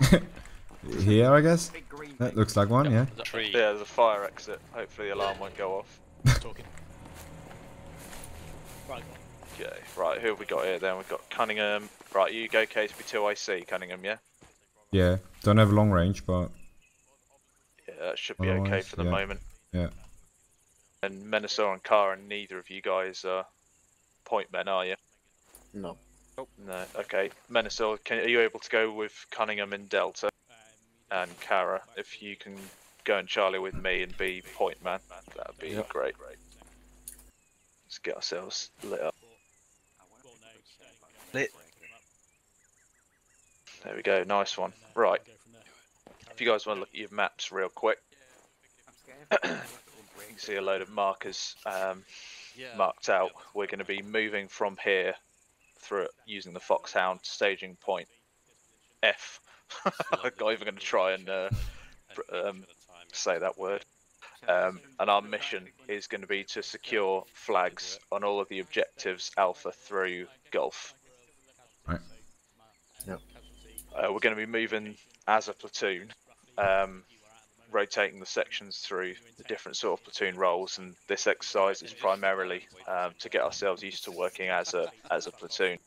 Here, I guess. That looks like one, yeah. Tree. Yeah, there's a fire exit. Hopefully the alarm won't go off. Right. Okay, right, who have we got here then? We've got Cunningham. Right, you go KSP2IC, Cunningham, yeah? Yeah. Don't have long range, but Yeah, that should be okay for the yeah. moment. yeah. And Menasaur and Kara, neither of you guys are point men, are you? No. No. Okay, Menasaur, can, are you able to go with Cunningham and Delta? And Kara, if you can go and Charlie with me and be point man, that'd be Yep. great. Let's get ourselves lit up. Lit. There we go, nice one. Right, if you guys want to look at your maps real quick, you can see a load of markers um, marked out. We're going to be moving from here through it using the Foxhound staging point F. I'm not even going to try and uh, um, say that word. Um, and our mission is going to be to secure flags on all of the objectives Alpha through Golf. Right. Yep. Uh, we're going to be moving as a platoon, um, rotating the sections through the different sort of platoon roles, and this exercise is primarily um, to get ourselves used to working as a as a platoon.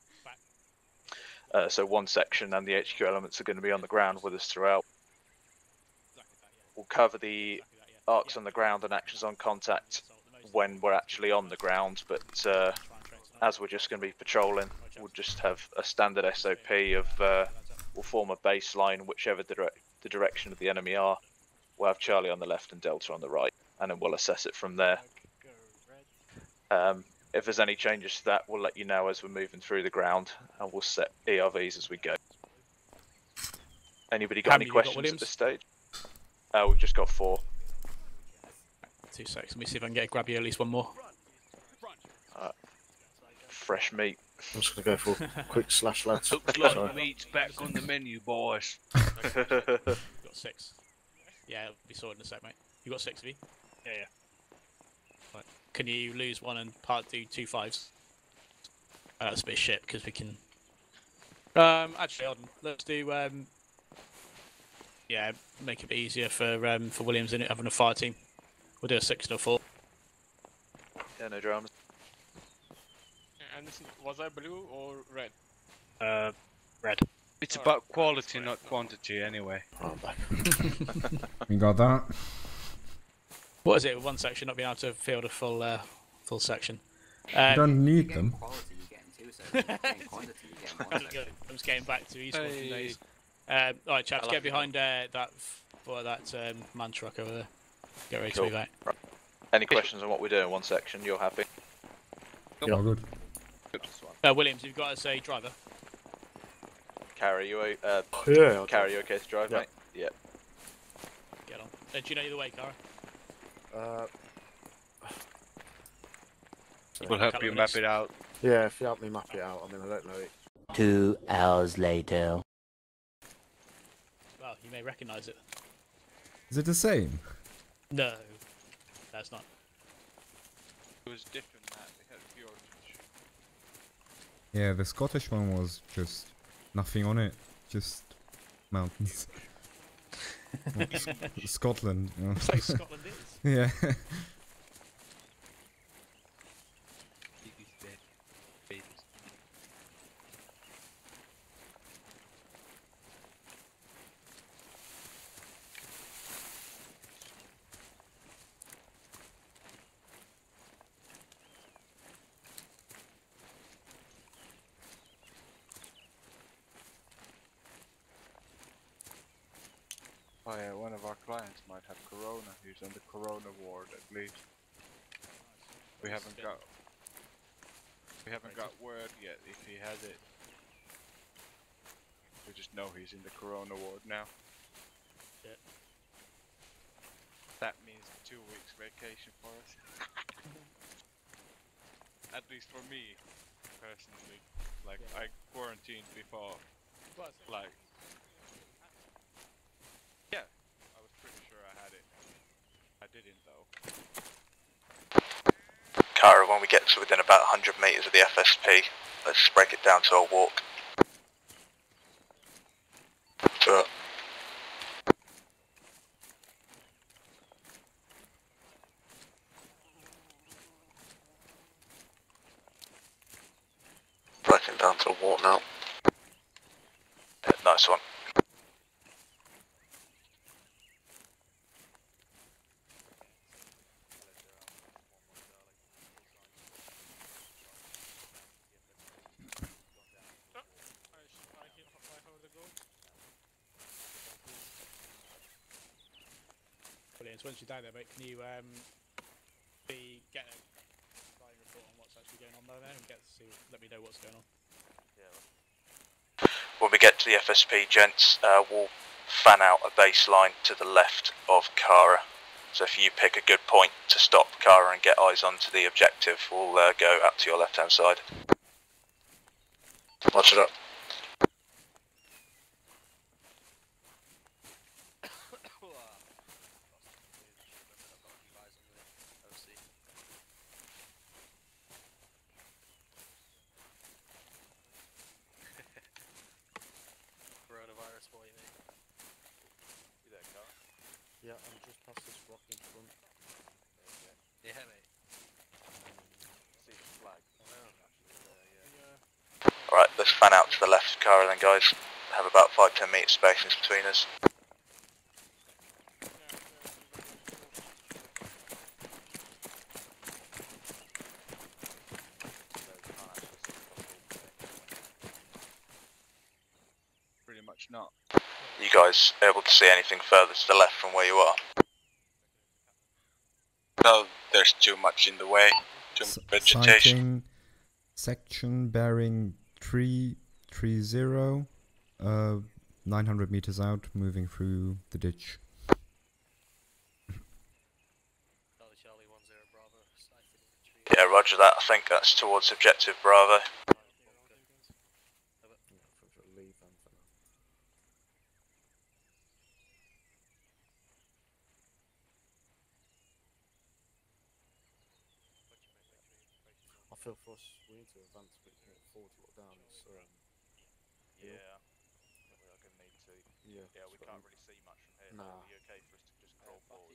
Uh, so one section and the HQ elements are going to be on the ground with us throughout. We'll cover the arcs on the ground and actions on contact when we're actually on the ground, but uh, as we're just going to be patrolling, we'll just have a standard SOP of uh, we'll form a baseline whichever dire- the direction of the enemy are. We'll have Charlie on the left and Delta on the right, and then we'll assess it from there. Um, if there's any changes to that, we'll let you know as we're moving through the ground, and we'll set ERVs as we go. Anybody got How any many you got, questions at this stage? Uh, we've just got four. Two seconds. Let me see if I can get grab you at least one more. Fresh meat. I'm just gonna go for a quick slash lads. Looks like meat's back on the menu, boys. Got six. Yeah, it'll be sorted in a sec, mate. You got six of you? Yeah, yeah. Right. Can you lose one and part do two fives? Uh, that's a bit shit because we can. Um, actually, hold on. let's do. Um, yeah, make it a bit easier for um for Williams in it having a fire team. We'll do a six and a four. yeah, no dramas. And this, was I blue or red? Uh, red. It's about quality, not quantity, anyway. Oh, I'm back. You got that? What is it? One section not being able to field a full uh, full section. You Um, don't need them. I'm just getting back to East Hey. days. Um, all right, chaps, get behind uh, that for that um, man truck over there. Get ready Cool. to move out. Any questions on what we do in one section? You're happy? Oh, good. Uh, Williams, you've got us a driver. Carry you o- uh, Yeah. I'll carry you okay to drive, Yeah. mate? Yeah. Get on. Uh, do you know either way, Kara? Uh, We'll help you of map it out. yeah, if you help me map it out, I mean, I don't know it. Two hours later. Well, you may recognise it. Is it the same? No, that's not. It was different, man. We had the. Yeah, the Scottish one was just nothing on it. Just mountains. Scotland. It's like Scotland is. yeah. Oh yeah, one of our clients might have corona. He's on the corona ward at least. We haven't got we haven't got word yet if he has it. We just know he's in the corona ward now. Yeah. That means two weeks vacation for us. At least for me, personally. Like I quarantined before. Like did. Kara, when we get to within about 100 metres of the FSP, let's break it down to a walk. To. Breaking down to a walk now. Yeah, nice one. Brilliant. So once you're down there, mate, can you um, be get a flying report on what's actually going on down there and get to see, let me know what's going on. When we get to the FSP, gents, uh, we'll fan out a baseline to the left of Kara. So if you pick a good point to stop Kara and get eyes onto the objective, we'll uh, go out to your left-hand side. Watch it up. Coronavirus boy, mate. Yeah, I'm just past this rock in front. Yeah, mate. Alright, let's fan out to the left of Kara then, guys. Have about 5-10 between us. Pretty much not. You guys able to see anything further to the left from where you are? No, there's too much in the way. Too much vegetation. Sighting section bearing 330, uh, 900 meters out, moving through the ditch. Charlie Charlie 10 Bravo. Sighted infantry. Yeah, roger that. I think that's towards objective Bravo. Yeah, I think we'll leave them for now. I feel for us, we need to advance a bit more forward to look down. It's, um, Yeah, I think we are going to need to. yeah, Yeah, we that's what can't I'm- really see much from here. Nah. Are you okay for us to just crawl forward?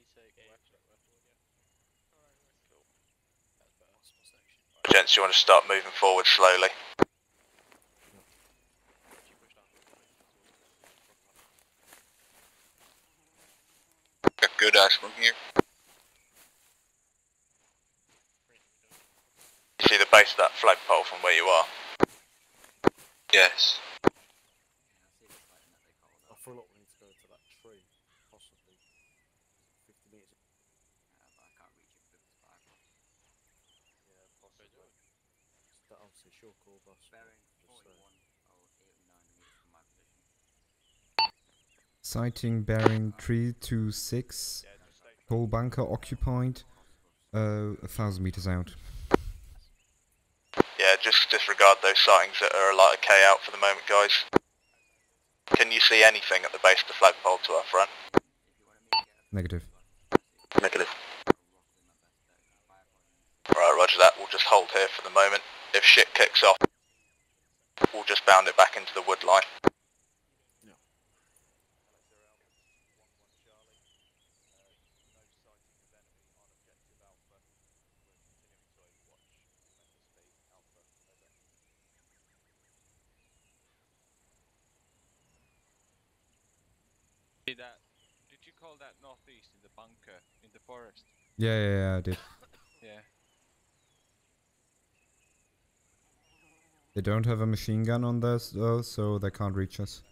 Possible section. Gents, you want to start moving forward slowly? Got good eyes from here. You see the base of that flagpole from where you are? Yes. I feel like we need to go to that tree, possibly 50 meters. That obviously sure call boss. but just saying. Sighting bearing 326, pole bunker occupied, uh, a thousand meters out. Yeah, just disregard those sightings that are like a K out for the moment, guys. Can you see anything at the base of the flagpole to our front? Negative. Negative. Right, roger that. We'll just hold here for the moment. If shit kicks off, we'll just bound it back into the wood line. That northeast in the bunker in the forest? Yeah, yeah, yeah, I did. Yeah. They don't have a machine gun on this though, so they can't reach us.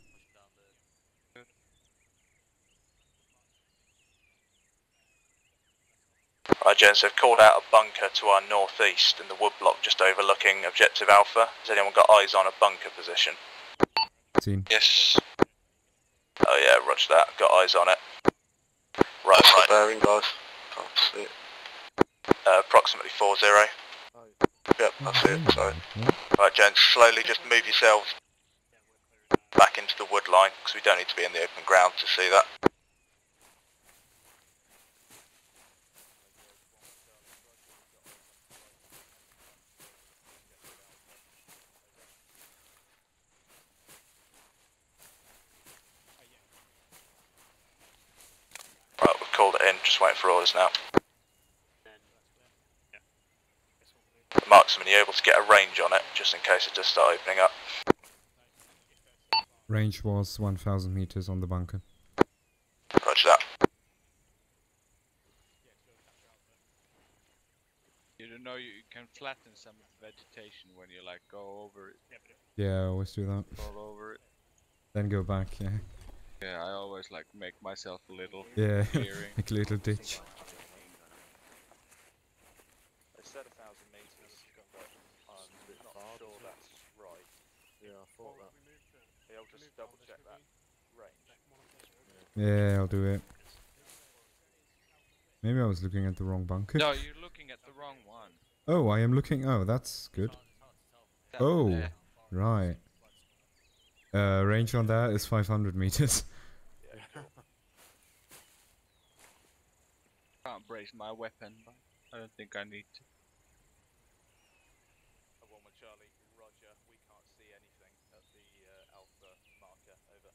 Right, gents, they've called out a bunker to our northeast in the wood block just overlooking Objective Alpha. Has anyone got eyes on a bunker position? Seen. Yes. Oh yeah, roger that. Got eyes on it. Right, right. bearing, guys. Can't see it. Uh, approximately 4-0. Oh, Yep, that's it. Sorry. Right, gents, slowly just move yourselves back into the wood line because we don't need to be in the open ground to see that. Right, we've called it in, just waiting for orders now. Marksman, are you able to get a range on it, just in case it does start opening up? Range was 1,000 meters on the bunker. Roger that. You don't know you can flatten some of the vegetation when you like go over it, Yeah, I always do that. fall over it. Then go back, yeah. Yeah, I always like make myself a little Yeah, clearing. like a little ditch. They said a thousand meters, I'm not sure that's right. Yeah, I thought that. Yeah, I'll just double check that range. Yeah, I'll do it. Maybe I was looking at the wrong bunker. No, you're looking at the wrong one. Oh, I am looking. Oh, that's good. That- Oh, there. right. Uh, range on that is 500 meters. Can't brace my weapon. but I don't think I need to. One with Charlie, Roger. We can't see anything at the uh, alpha marker. Over.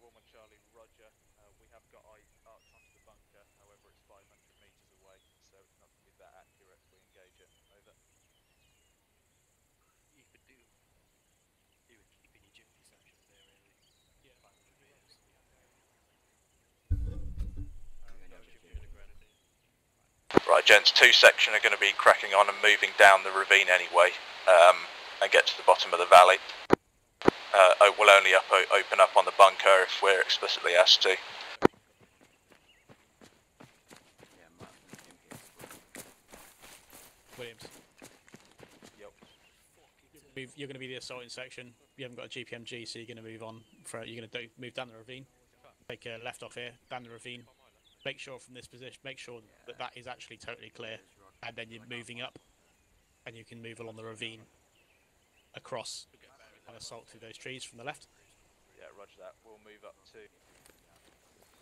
One with Charlie, Roger. Uh, we have got eye arcs onto the bunker. However, it's 500 meters away, so it's not going to be that accurate. if We engage it. Over. You could do. You would keep in your gympy section there, really. Yeah. 500 meters. Right, gents, two section are going to be cracking on and moving down the ravine anyway, um, and get to the bottom of the valley. Uh, we'll only up, open up on the bunker if we're explicitly asked to. Williams. Yep. You're going to be the assaulting section. You haven't got a GPMG, so you're going to move on. For you're going to do, move down the ravine. Take a left off here, down the ravine. Make sure from this position, make sure that that is actually totally clear, and then you're moving up, and you can move along the ravine across and assault through those trees from the left. Yeah, roger that. We'll move up to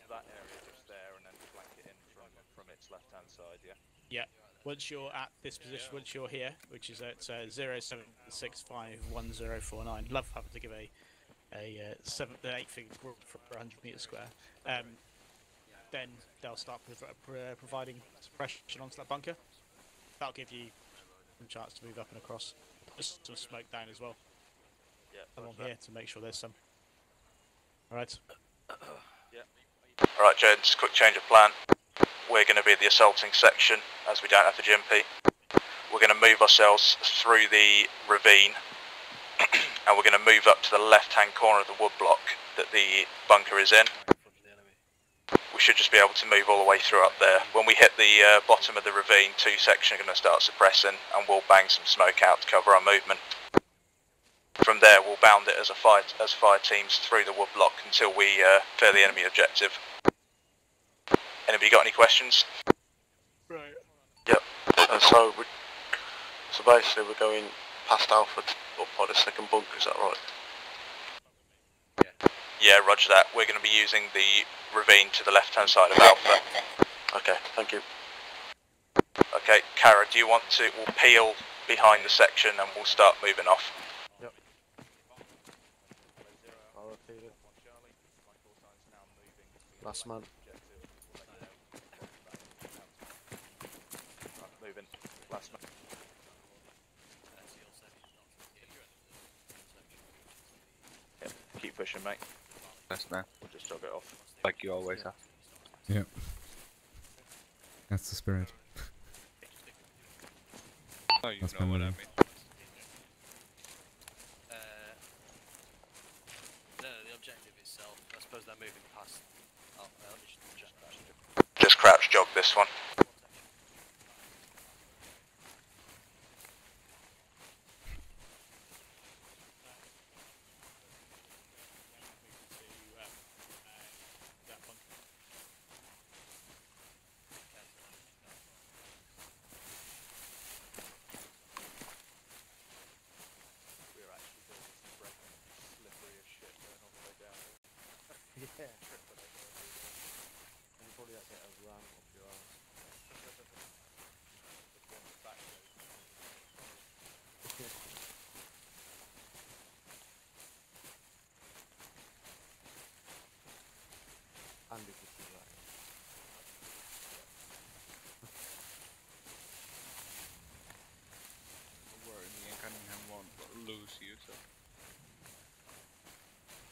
that area just there and then flank it in from, from its left-hand side, yeah? Yeah. Once you're at this position, once you're here, which is at uh, 07651049, love having to give a a uh, seven, an eight figure group for 100 meters square. Um, then they'll start prov- pro- providing suppression onto that bunker. That'll give you some chance to move up and across. Just some smoke down as well Yeah, along here to make sure there's some. All right. yeah. Alright, gents, quick change of plan. We're going to be the assaulting section, as we don't have the GMP. We're going to move ourselves through the ravine, and we're going to move up to the left-hand corner of the wood block that the bunker is in. We should just be able to move all the way through up there. When we hit the uh, bottom of the ravine, two sections are going to start suppressing, and we'll bang some smoke out to cover our movement. From there, we'll bound it as a fire as fire teams through the wood block until we uh, clear the enemy objective. Anybody got any questions? Right. Uh, so, we, so basically we're going past Alpha t- up by the second bunker, is that right? Yeah, roger that. We're going to be using the ravine to the left-hand side of Alpha. Okay, thank you. Okay, Kara, do you want to? We'll peel behind the section and we'll start moving off. It. Last man. Moving. Last man. Yep, keep pushing, mate. That's man. We'll just jog it off. Like you always have. Yep. That's the spirit. Oh, you That's know my what I mean. Uh, no, the objective itself. I suppose they're moving past. Oh, let me just. Just crouch jog this one. To, um, uh, that bunker. We're actually building some break slippery as shit going all the way down here. Yeah. And you probably have to get a ram off your ass. Just one back goes.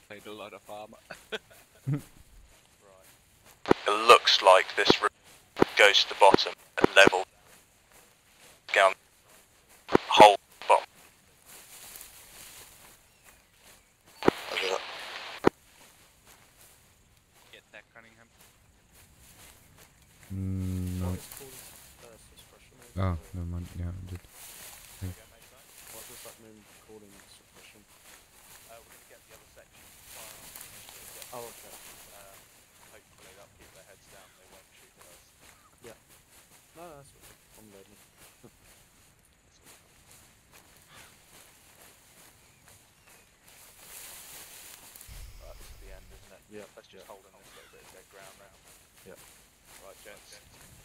Paid a lot of armor. It looks like this goes to the bottom at level down whole bottom. Roger that. Get that, Cunningham. Mm, no. What is called uh, suppression? or- Oh, never mind. Yeah, I did. What does that mean, calling suppression? Uh, we're going to get the other section fire up initially, get Oh, okay. um, hopefully they'll keep their heads down, they won't shoot at us. No, no, that's what I'm loading. Right, this is the end, isn't it? Yeah, Let's just yeah. hold on this little bit of dead ground round. Yeah. Right, gents, if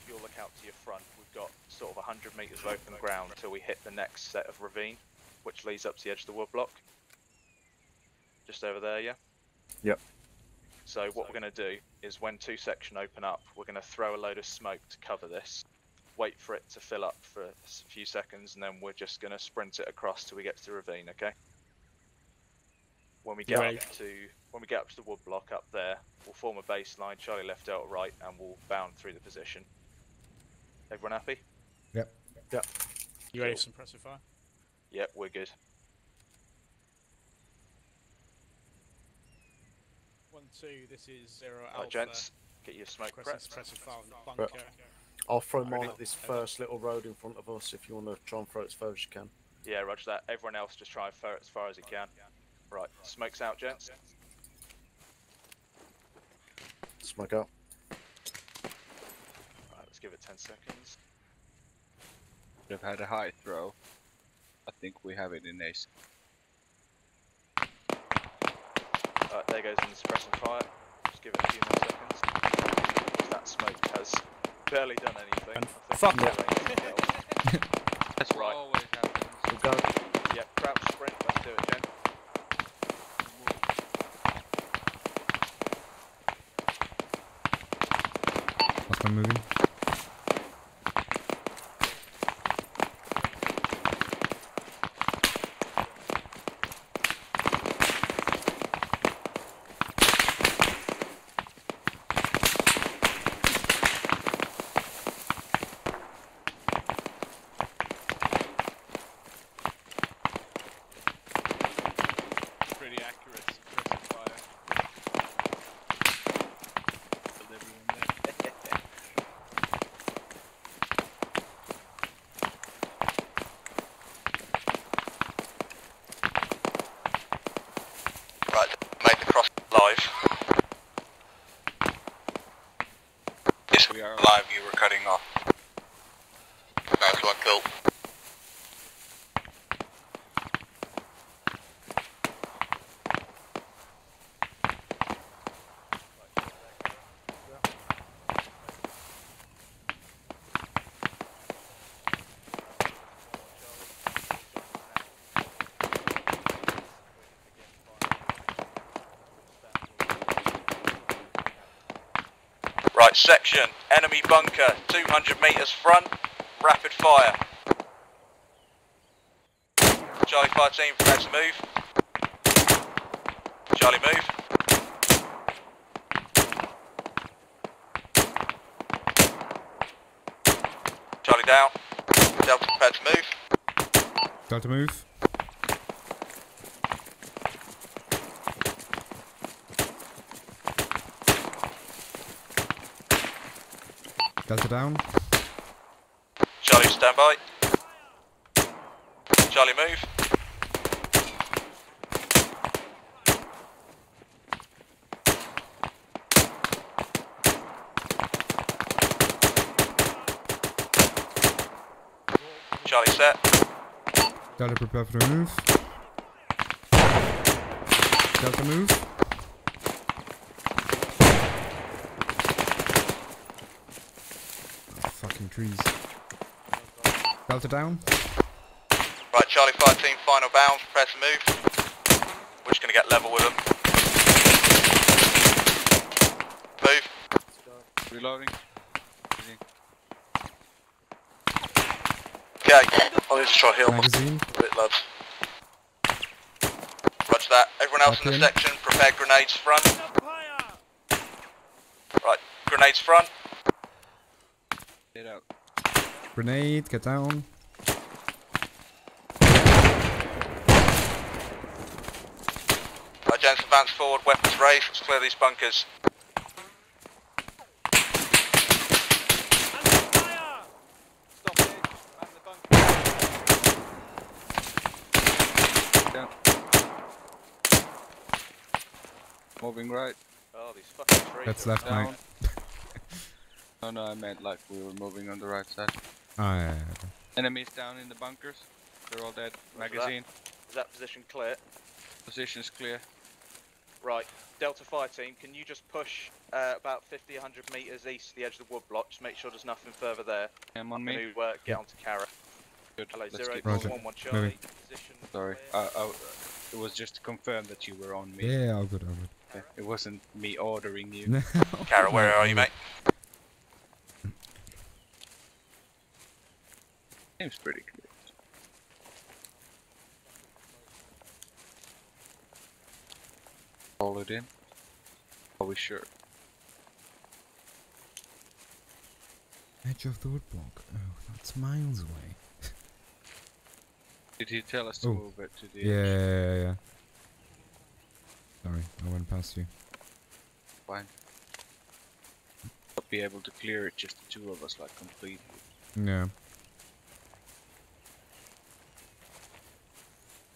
you'll look out to your front, we've got sort of 100 metres of open ground until we hit the next set of ravine, which leads up to the edge of the woodblock. Just over there, yeah? Yep. So what we're going to do is when two section open up, we're going to throw a load of smoke to cover this, wait for it to fill up for a few seconds, and then we're just going to sprint it across till we get to the ravine, okay? When we get Right. up to when we get up to the wood block up there, we'll form a baseline, Charlie left, out right, and we'll bound through the position. Everyone happy? Yep. You ready for some suppressive fire? Yep, we're good. One, two, this is zero Right, alpha. gents, get your smoke Requesting prepped. suppressive fire on the bunker. I'll throw mine at this first little road in front of us if you want to try and throw it as far as you can. Yeah, roger that. Everyone else just try and throw it as far as you can. Right, smoke's out, gents. Smoke out. Right, let's give it 10 seconds. They've had a high throw. I think we have it in ace. Alright, there goes in the suppressing fire. Just give it a few more seconds. 'Cause That smoke has barely done anything. And fuck it's it. doing anything else. That's Right. always happens. We'll go. Yep, crouch sprint, let's do it, Jen. Last one moving. Pretty accurate suppressive fire. Delivery on that. Right, make the cross live. Yes, We are live, you were cutting off. Nice one, cool. Right, section, enemy bunker, 200 metres front, rapid fire. Charlie 13, prepare to move. Charlie move. Charlie down. Delta prepare to move. Delta move. Delta down. Charlie stand by. Charlie move. Charlie set. Delta prepare for the move. Delta move. Oh, fucking trees. Delta down. Right, Charlie 13, final bounds, press move. We're just gonna get level with them. Move. Reloading. Okay, I'll need to try heal my Magazine. bit, lads. Roger that. Everyone else Back in the in. section, prepare grenades front. Right, grenades front. Get out. Grenade, get down. Right, gents, advance forward, weapons raised. Let's clear these bunkers. Stop it! Man the bunker. Down. Moving right. Oh, these fucking trees. That's left, down. mate. No, no, I meant like we were moving on the right side. Ah, yeah, yeah, yeah. Enemies down in the bunkers. They're all dead. Magazine. Is that position clear? Position's clear. Right, Delta Fire Team, can you just push uh, about 50, 100 metres east of the edge of the wood block? Just make sure there's nothing further there. I'm on Can me. you uh, get onto Kara? Good. Hello, Let's zero keep four Roger. one one Charlie. Moving. Position Sorry. clear. It was just to confirm that you were on me. Yeah, all good, all Okay. It wasn't me ordering you. good. Kara, where are you, mate? Seems pretty clear. Hold it in. Are we sure? Edge of the woodblock. Oh, that's miles away. Did he tell us to Oh. move it to the Yeah, edge? yeah, yeah, yeah. Sorry, I went past you. Fine. I'll be able to clear it, just the two of us, like completely. Yeah.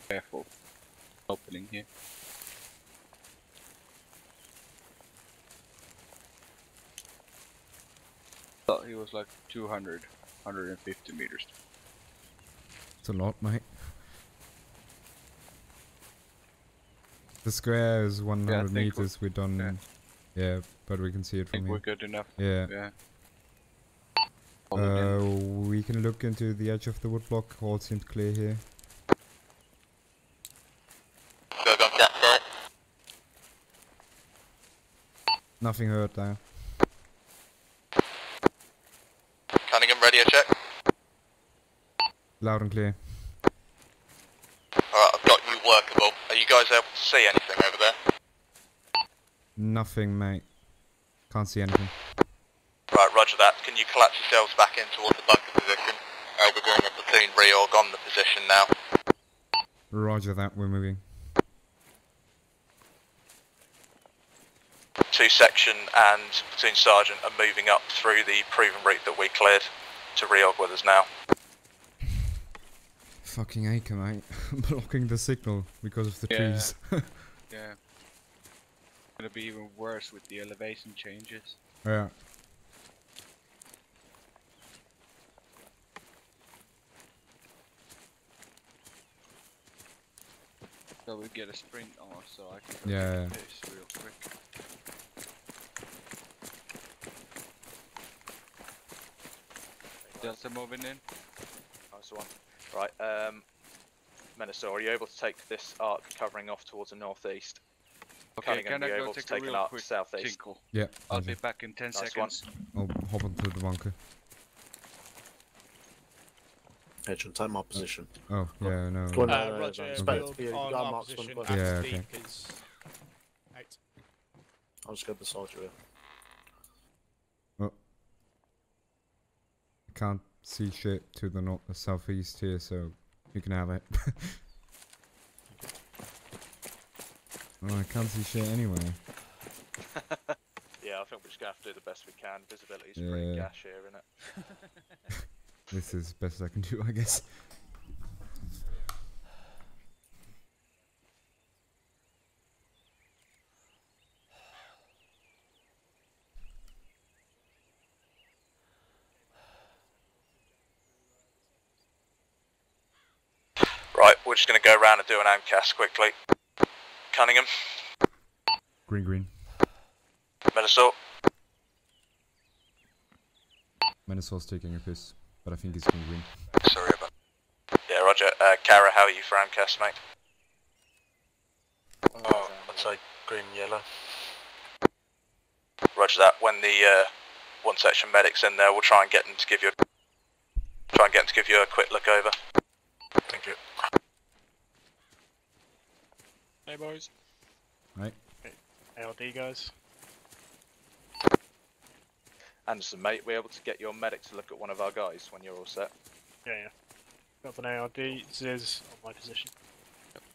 Careful. Opening here. Thought he was like 200, 150 meters. It's a lot, mate. The square is 100 think we're- meters. We're done. Yeah. but we can see it I think from we're good enough. Yeah. Yeah. Hold it in. Uh, we can look into the edge of the woodblock. All seems clear here. Go, go, go, go. Nothing heard there. Cunningham, radio check. Loud and clear. Alright, I've got you workable. Are you guys able to see anything over there? Nothing, mate. Can't see anything. Right, roger that. Can you collapse yourselves back in towards the bunker position? Uh, we're doing a platoon reorg on the position now. Roger that. We're moving. Two section and platoon sergeant are moving up through the proven route that we cleared to reorg with us now. Fucking ACRE, mate. Blocking the signal because of the Yeah. trees. Yeah. Gonna be even worse with the elevation changes. yeah. So we get a sprint on, so I can go Yeah. this real quick. Delta moving in. Nice one. Right, um, Menacer, are you able to take this arc covering off towards the northeast? Okay, Cunningham, can I go able to take a take an real arc quick southeast? tinkle? Yeah. I'll Roger. be back in 10 Nice one. seconds. I'll hop onto the bunker. Hedge and take my position. Oh, yeah, no. Go on, Uh, uh, Roger, Inspect. build Yeah, you on got our position Yeah, okay. is. I'll just go beside you here. Can't see shit to the north, the southeast here, so you can have it. oh, I can't see shit anyway. Yeah, I think we're just gonna have to do the best we can. Visibility's pretty gash here, isn't it? This is best I can do, I guess. Right, we're just going to go around and do an AMCAS quickly. Cunningham, Green, green. Menacer, Menosaur's taking a piss, but I think he's green, green. sorry about Yeah, roger. Uh, Kara, how are you for AMCAS, mate? Oh, I'd say green, yellow. Roger that. When the uh, one section medic's in there, we'll try and get them to give you a, try and get them to give you a quick look over. Thank you. Hey boys. Right. ALD guys. Anderson, mate, we're able to get your medic to look at one of our guys when you're all set? Yeah, yeah. Got an ALD. Ziz on my position.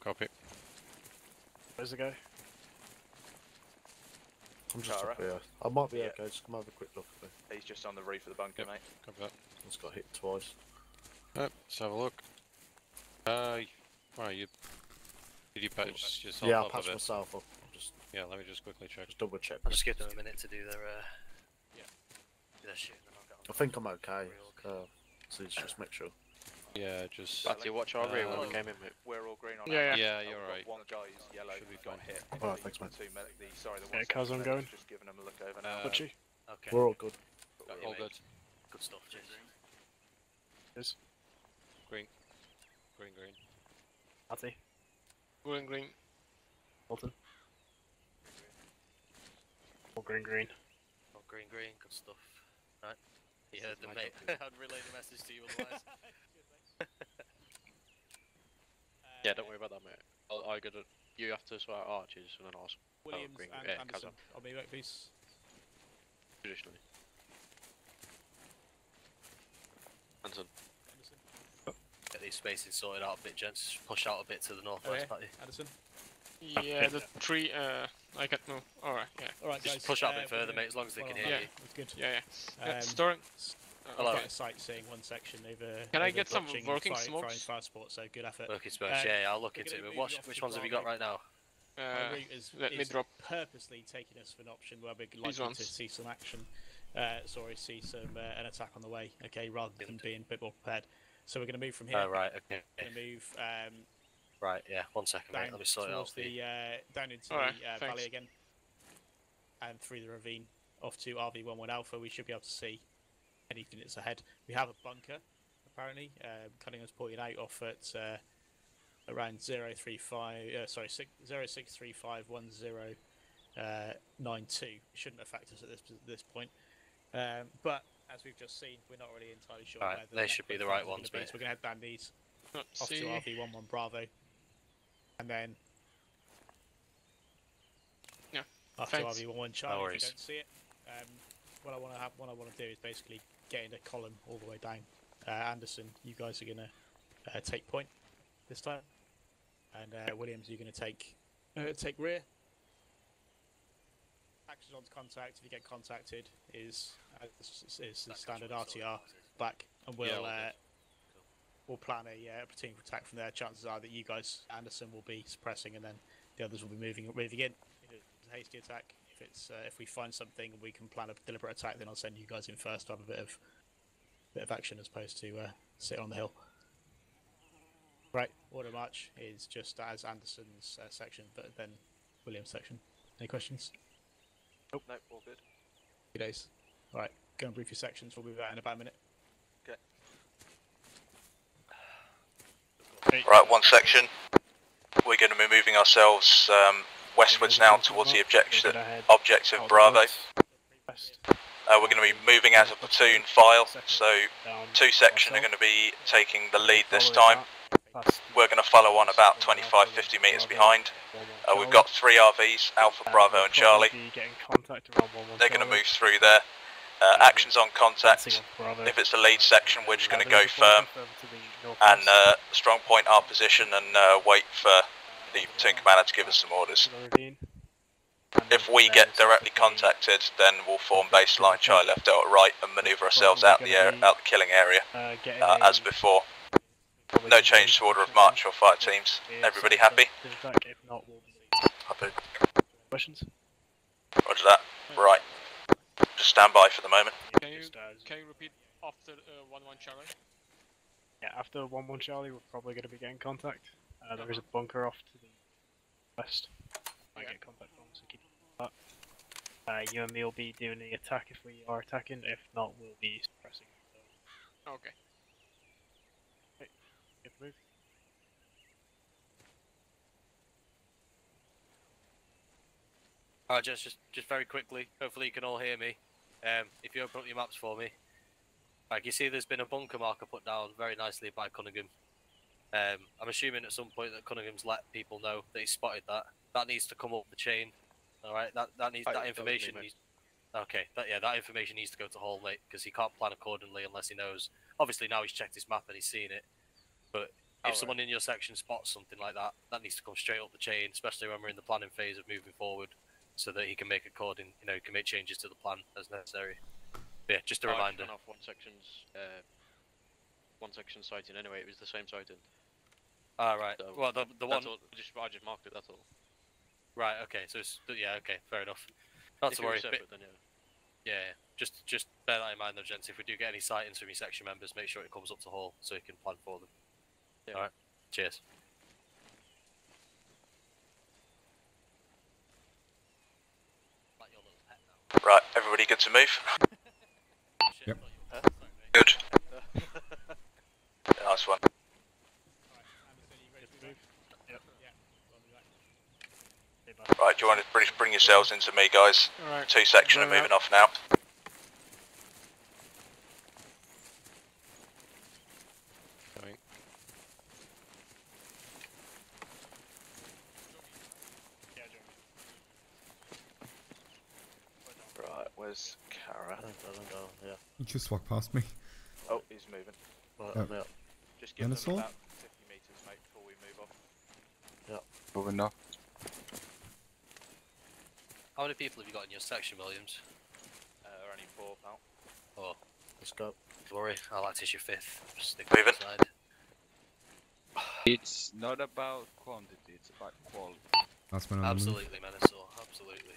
Copy. Where's the guy? I'm just Tara? up here. I might be Yeah. okay, just come have a quick look at me. He's just on the roof of the bunker, Yep. mate. Copy that. Just got hit twice. Right, let's have a look. Uh, right, you. Did you patch yourself yeah, I up a patched myself up. Just, Yeah, let me just quickly check. just double check. I'll just give them a minute to do their, uh, Yeah. their shit, and I'll get on. I think I'm okay. Uh, so it's just make sure. Yeah, just. But you watch our rear when we Uh, came in. We're all green on Yeah, yeah. Yeah, you're right. One guy's yellow Should be got hit. Alright, thanks, the mate. two medic- the, sorry, the Yeah, one cars second on going. Just giving them a look over now. Uh, Butchie. Okay. We're all good. But what do you All good. Good stuff, cheers. Is Green. Green, green. Matty. Green, green. Bolton. All green, green. Oh, green, green, good stuff. Right. You heard them, mate. I'd relay the message to you otherwise. Yeah, don't worry about that, mate. I'll, I got it. You have to swear arches and then I'll s- Williams green, and yeah, Anderson. Kazan. I'll be back, please. traditionally. Anderson. Get these spaces sorted out a bit, gents. Push out a bit to the Oh, northwest, yeah. Patty. Anderson. Yeah, the tree. Uh, I can move. All right. Yeah. All right, Just guys. push out a uh, bit further, mate, as long as they follow can hear Yeah. you. That's good. Yeah, yeah. Uh, Um, storing. Hello. Get a sightseeing one section over. Can I get some working fire, smokes? Frying fire sport, so good effort. Working space, Uh, yeah, yeah, I'll look into it. move What, you off which to ones have you got right now? My Uh, route is, let me drop. purposely taking us for an option where we're These likely to see some action. Uh, sorry, see some uh, an attack on the way. Okay, rather than being a bit more prepared. So we're going to move from here. Oh, right, okay. Going to move um, Right, yeah, one second, mate. down Let me sort it out towards for you. the uh, down into Alright, the uh, valley again, and through the ravine off to RV11 Alpha. We should be able to see anything that's ahead. We have a bunker apparently. Uh, Cunningham's pointing out off at uh, around 035. Uh, sorry, six, 063510. Uh, 92 shouldn't affect us at this this point, um, but as we've just seen, we're not really entirely sure. Right, they should be the right ones, mate. So we're going to head down these Let's off see. to RV11 Bravo, and then Yeah, after thanks. RV11 Charlie. if worries. you don't see it, um, what I want to have, what I want to do is basically get in a column all the way down. Uh, Anderson, you guys are going to uh, take point this time, and uh, Williams, you're going to take uh, take rear. Actions on contact. If you get contacted, is uh, is, is the standard RTR back, and we'll uh, we'll plan a uh, platoon attack from there. Chances are that you guys, Anderson, will be suppressing, and then the others will be moving moving in. If it's a hasty attack, if it's uh, if we find something and we can plan a deliberate attack, then I'll send you guys in first to have a bit of bit of action as opposed to uh, sit on the hill. Right, order march is just as Anderson's uh, section, but then Williams' section. Any questions? Nope, nope, all good. Two days. All right, go and brief your sections. We'll be back in about a minute. Okay. Right, one section. We're going to be moving ourselves um, westwards now towards the objective, objective Bravo. Uh, we're going to be moving as a platoon file, so two section are going to be taking the lead this time. We're going to follow on about 25-50 metres behind. Uh, we've got three RVs, Alpha, Bravo and Charlie. They're going to move through there. Uh, actions on contact. If it's the lead section, we're just going to go firm and uh, strong point our position and uh, wait for the platoon commander to give us some orders. If we get directly contacted, then we'll form baseline Charlie left out right and manoeuvre ourselves out the air, out the killing area uh, as before. No change to order of march or fire teams. Everybody happy? Perfect. If not, Happy. Questions? Roger that. Right. Just stand by for the moment. Can you can you repeat after uh, one one Charlie? Yeah, after one one Charlie, we're probably going to be getting contact. Uh, there is a bunker off to the west. I get contact from, so keep that. Uh, you and me will be doing the attack if we are attacking. If not, we'll be suppressing. So. Okay. Okay, get the move. Alright, just, just just very quickly. Hopefully you can all hear me. Um, if you open up your maps for me. Like you see, there's been a bunker marker put down very nicely by Cunningham. Um, I'm assuming at some point that Cunningham's let people know that he spotted that. That needs to come up the chain. All right, that that needs Aye, that that was me, information mate. needs. Okay, that yeah, that information needs to go to Hall, mate, because he can't plan accordingly unless he knows. Obviously, now he's checked his map and he's seen it. But if someone in your section spots something like that, that needs to come straight up the chain, especially when we're in the planning phase of moving forward, so that he can make according, you know, he can make changes to the plan as necessary. But yeah, just a I've reminder. off one section's uh, one section sighting anyway. It was the same sighting. Ah, right. So, well, the the one. all, just I just marked it. That's all. Right. Okay. So it's yeah. Okay. Fair enough. Not if to worry. but- separate, then yeah. Yeah, yeah. just just bear that in mind, though, gents. If we do get any sightings from your section members, make sure it comes up to Hall so you can plan for them. Yeah. All right. Cheers. Like your little pet now. Right, everybody good to move? Shit, Yep. I thought you were- Good. Nice one. Right, do you want to bring, bring yourselves into me, guys? Alright. Two section are moving off now. Going. Right, where's Kara? I don't, I don't know, yeah. You just walked past me. Oh, he's moving. Right, Oh. I'm out. Just give them Dinosaur? about 50 meters, mate, before we move off. Moving off. How many people have you got in your section, Williams? Uh, only four, pal. Oh, Let's go. don't worry. I'll act as your fifth. Just stick Moving. aside. It's not about quantity, it's about quality. That's when I'm Absolutely, Menasor. Absolutely.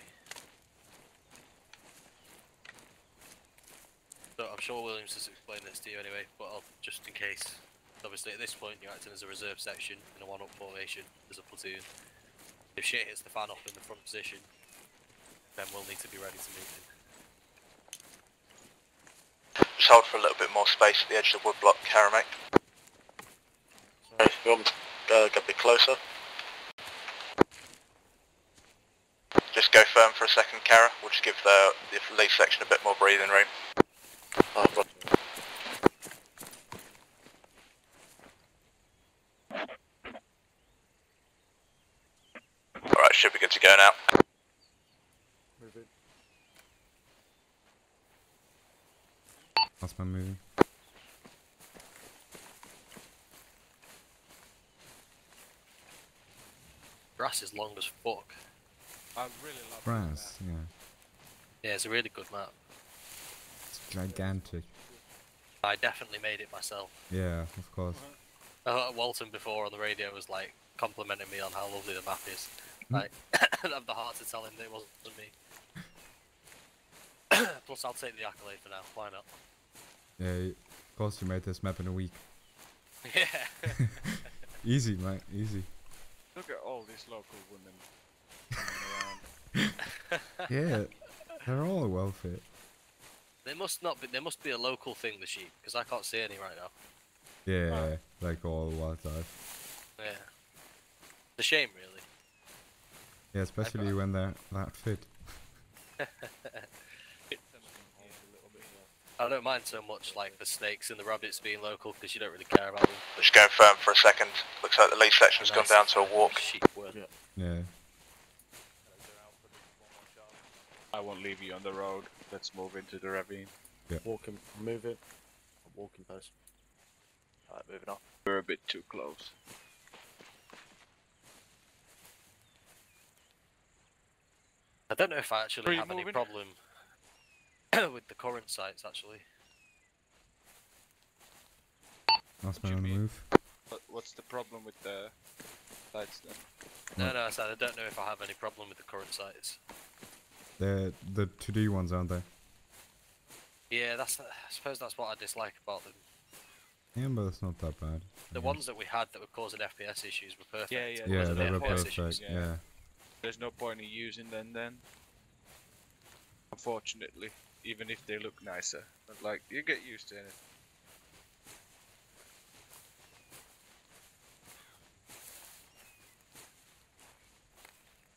So I'm sure Williams has explained this to you anyway, but I'll, just in case. Obviously, at this point, you're acting as a reserve section in a one-up formation as a platoon. If shit hits the fan off in the front position, then we'll need to be ready to move in. Just hold for a little bit more space at the edge of the woodblock, Kara, mate. Okay, you want uh, get a bit closer? Just go firm for a second, Kara. We'll just give the, the lead section a bit more breathing room. Right. Alright, should be good to go now. Move in. That's my moving. Grass is long as fuck. I really love Brass, yeah. Yeah, it's a really good map. It's gigantic. I definitely made it myself. Yeah, of course. Uh, Walton before on the radio was like complimenting me on how lovely the map is. Hmm. Like, I have the heart to tell him that it wasn't me. Plus, I'll take the accolade for now. Why not? Yeah, of course you made this map in a week. Yeah. Easy, mate, easy. Look at all these local women. Yeah, they're all well fit. There must not be. There must be a local thing. The sheep, because I can't see any right now. Yeah, like all the wildlife. Yeah. It's a shame, really. Yeah, especially when they're that fit. I don't mind so much like the snakes and the rabbits being local because you don't really care about them. Just going firm for a second. Looks like the lead section's gone down to a walk. Sheep word. Yeah. I won't leave you on the road. Let's move into the ravine. Walking, move it. Walking post. Alright, moving on. We're a bit too close. I don't know if I actually Are you have any problem with the current sites actually. That's my you on the mean? move. But what's the problem with the sites then? No, Right. no, I said I don't know if I have any problem with the current sites. They're the 2D ones, aren't they? Yeah, that's I suppose that's what I dislike about them. Yeah, but it's not that bad. The I ones that we had that were causing FPS issues were perfect. Yeah, yeah, Yeah, they were FPS perfect. issues. Yeah. yeah. There's no point in using them then. Unfortunately, even if they look nicer. But like, you get used to it.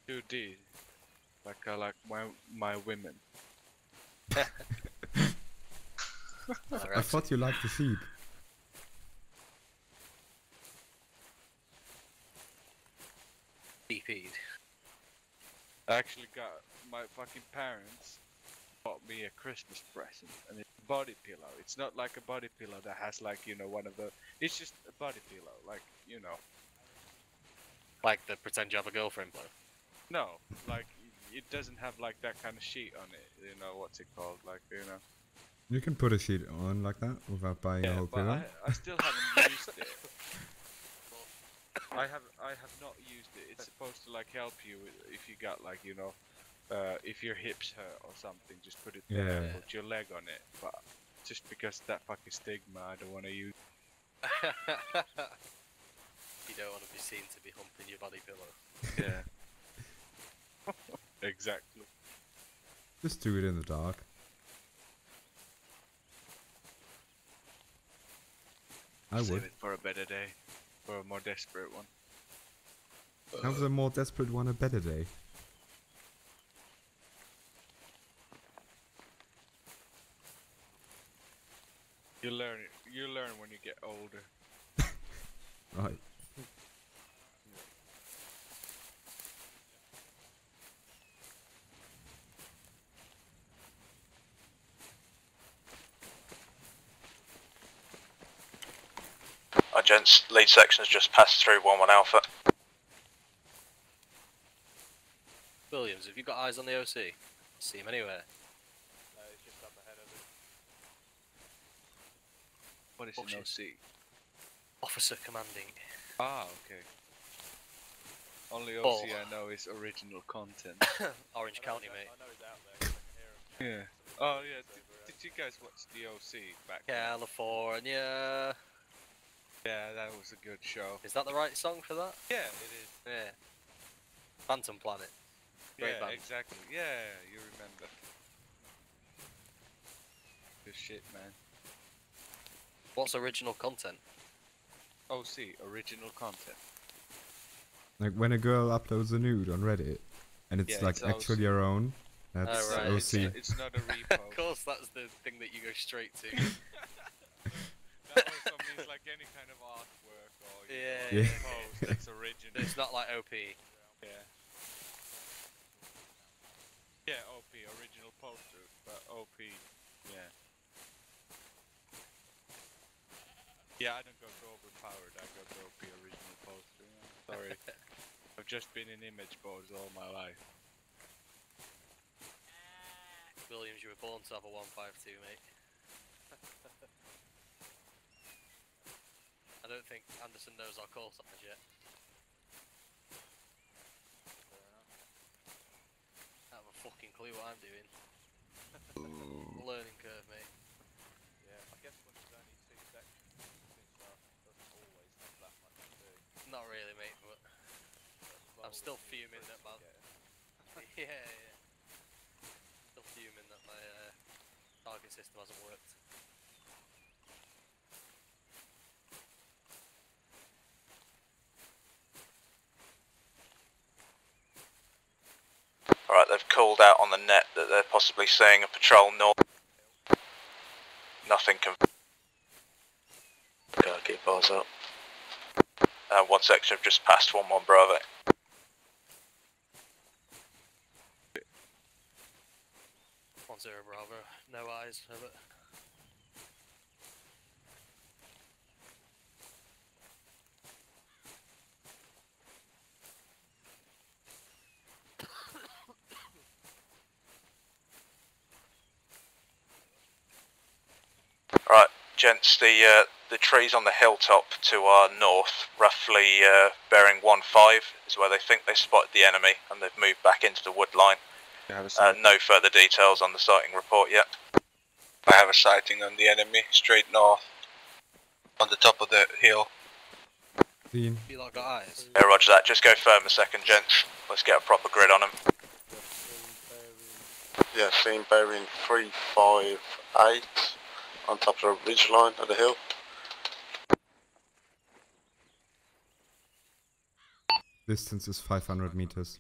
Two D, like I like my my women. I thought you liked the sheep. Sheepied. I actually got my fucking parents bought me a Christmas present and it's a body pillow. It's not like a body pillow that has like, you know, one of the it's just a body pillow, like, you know. Like the pretend you have a girlfriend pillow. No, like it doesn't have like that kind of sheet on it. You know what's it called? Like you know. You can put a sheet on like that without buying a whole but pillow. I, I still haven't used it. I have I have not used it. It's supposed to like help you if you got like you know, uh, if your hips hurt or something, just put it there, Yeah. put your leg on it. But just because that fucking stigma, I don't want to use. you don't want to be seen to be humping your body pillow. Yeah. exactly. Just do it in the dark. I Save would. it for a better day, for a more desperate one. How's a more desperate one a better day? You learn. You learn when you get older. Right. Our gents, lead section has just passed through 1-1 Alpha. Williams, have you got eyes on the OC? See him anywhere? No, it's just up ahead of it. What is Oh, an shit. OC? Officer commanding. Ah, okay. Only. OC I know is original content. Orange I know County, he's out- mate. I know he's out there 'cause I can hear him. Yeah. Oh yeah. Did, did you guys watch the OC back? then? California. Yeah, that was a good show. Is that the right song for that? Yeah, it is. Yeah. Phantom Planet. Great yeah, band. exactly. Yeah, you remember. Good shit, man. What's original content? Oh, OC, original content. Like when a girl uploads a nude on Reddit, and it's Yeah, like it's actually OC. your own. That's oh, right. It's, it's not a repo. of course, that's the thing that you go straight to. that like any kind of artwork or you Yeah, know, yeah. post that's original. it's not like OP. Yeah. Yeah, OP, original poster, but OP, yeah. Yeah, I don't go to overpowered, I go to OP original poster. yeah. Sorry. I've just been in image boards all my life. Williams, you were born to have a 152, mate. I don't think Anderson knows our call signs yet. I have a fucking clue what I'm doing. Learning curve, mate. Yeah, I guess when there's only two sections, two doesn't always have that much to do. Not really, mate, but I'm still fuming at my. yeah, yeah. Still fuming that my uh, target system hasn't worked. Alright, they've called out on the net that they're possibly seeing a patrol north. Nothing can. Gotta keep bars up. Uh, one section have just passed 1 1 Bravo. One zero Bravo. No eyes. Over. Right, gents, the uh, the trees on the hilltop to our north, roughly uh, bearing 1 5, is where they think they spotted the enemy and they've moved back into the wood line. You have a Uh, no further details on the sighting report yet. I have a sighting on the enemy straight north on the top of the hill. Dean. You lot eyes. Yeah, roger that. Just go firm a second, gents. Let's get a proper grid on them. Yeah, same bearing 358 on top of the ridge line of the hill. Distance is 500 meters.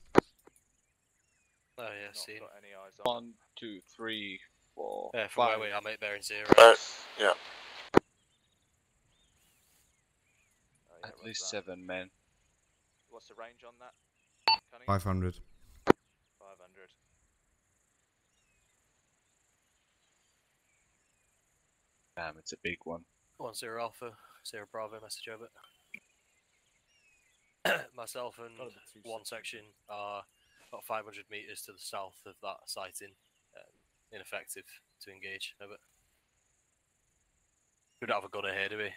Oh yeah, Not seen. got any eyes on. One, two, three, four, Yeah, from five. where we are, mate, bearing zero. Uh, yeah. Oh, yeah, At least that? seven men. What's the range on that? Cunning? 500. 500. Damn, it's a big one. One zero Alpha, zero Bravo. Message over. Myself and Gotta be two one section are about 500 meters to the south of that sighting. Um, ineffective to engage. Over. We don't have a gunner here, do we?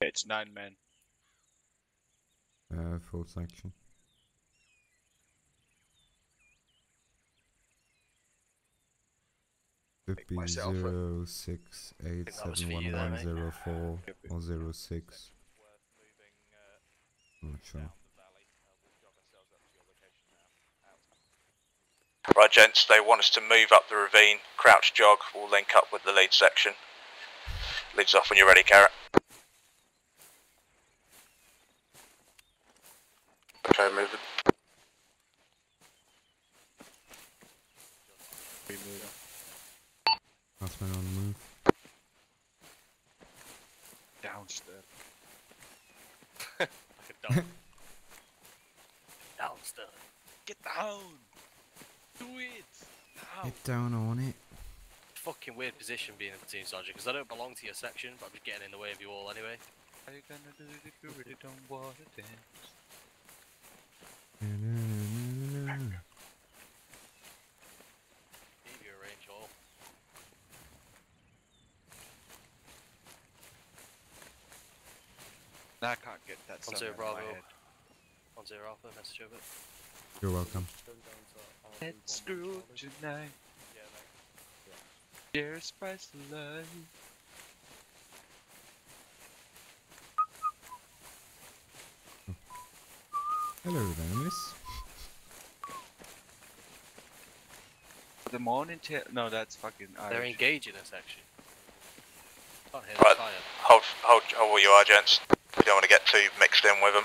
It's nine men. Uh, full section. Could be myself, uh, zero six eight that was seven for one you there, one mate. zero four or zero six. Worth moving uh, I'm not sure. down the valley. Uh, we'll jog uh, uh, ourselves up to your location now. Out. Right, gents, they want us to move up the ravine, crouch jog, we'll link up with the lead section. Leads off when you're ready, Kara. Okay, move it. Last man on the move. Downstairs. Like a dog. Downstairs. Get down! Do it! Now! Get down on it. Fucking weird position being a platoon sergeant because I don't belong to your section, but I'm just getting in the way of you all anyway. Are you gonna do it if you really don't want it then? Give you a range all. Nah, I can't get that One sun zero out of my Bravo. head. One zero Alpha. Message over. You're welcome. Going down to RV Let's screw tonight. Yeah, mate. Your spice of life. Hello there, miss. The morning tail. No, that's fucking They're engaging us actually. Can't hear Right. the fire. Hold, hold, oh, hold where you are, gents. We don't want to get too mixed in with them.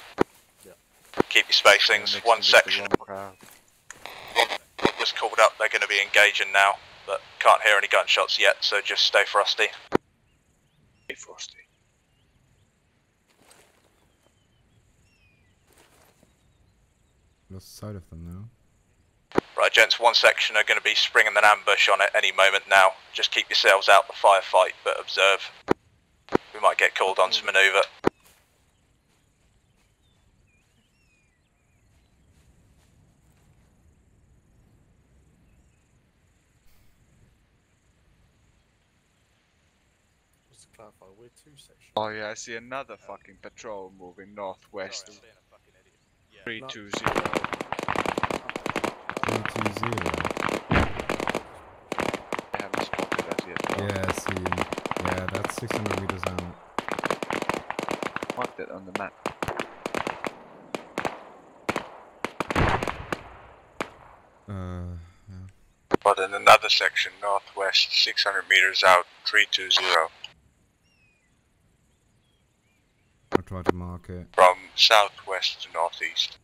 Keep your spacings. One section wrong crowd. was called up, they're going to be engaging now, but can't hear any gunshots yet, so just stay frosty. Hey, Frosty. Lost sight of them now. Right, gents, one section are going to be springing an ambush on at any moment now. Just keep yourselves out the firefight, but observe. We might get called on to manoeuvre. Just to clarify, we're two sections. Oh yeah, I see another fucking patrol moving northwest. Sorry, I'm being a fucking idiot. Yeah. Three No. two zero. Three two zero. I haven't spotted that yet. Yeah, I see. Yeah, that's 600 meters out. Mark that on the map. Uh, yeah. But in another section, northwest, 600 meters out, 320. I'll try to mark it. From southwest to northeast.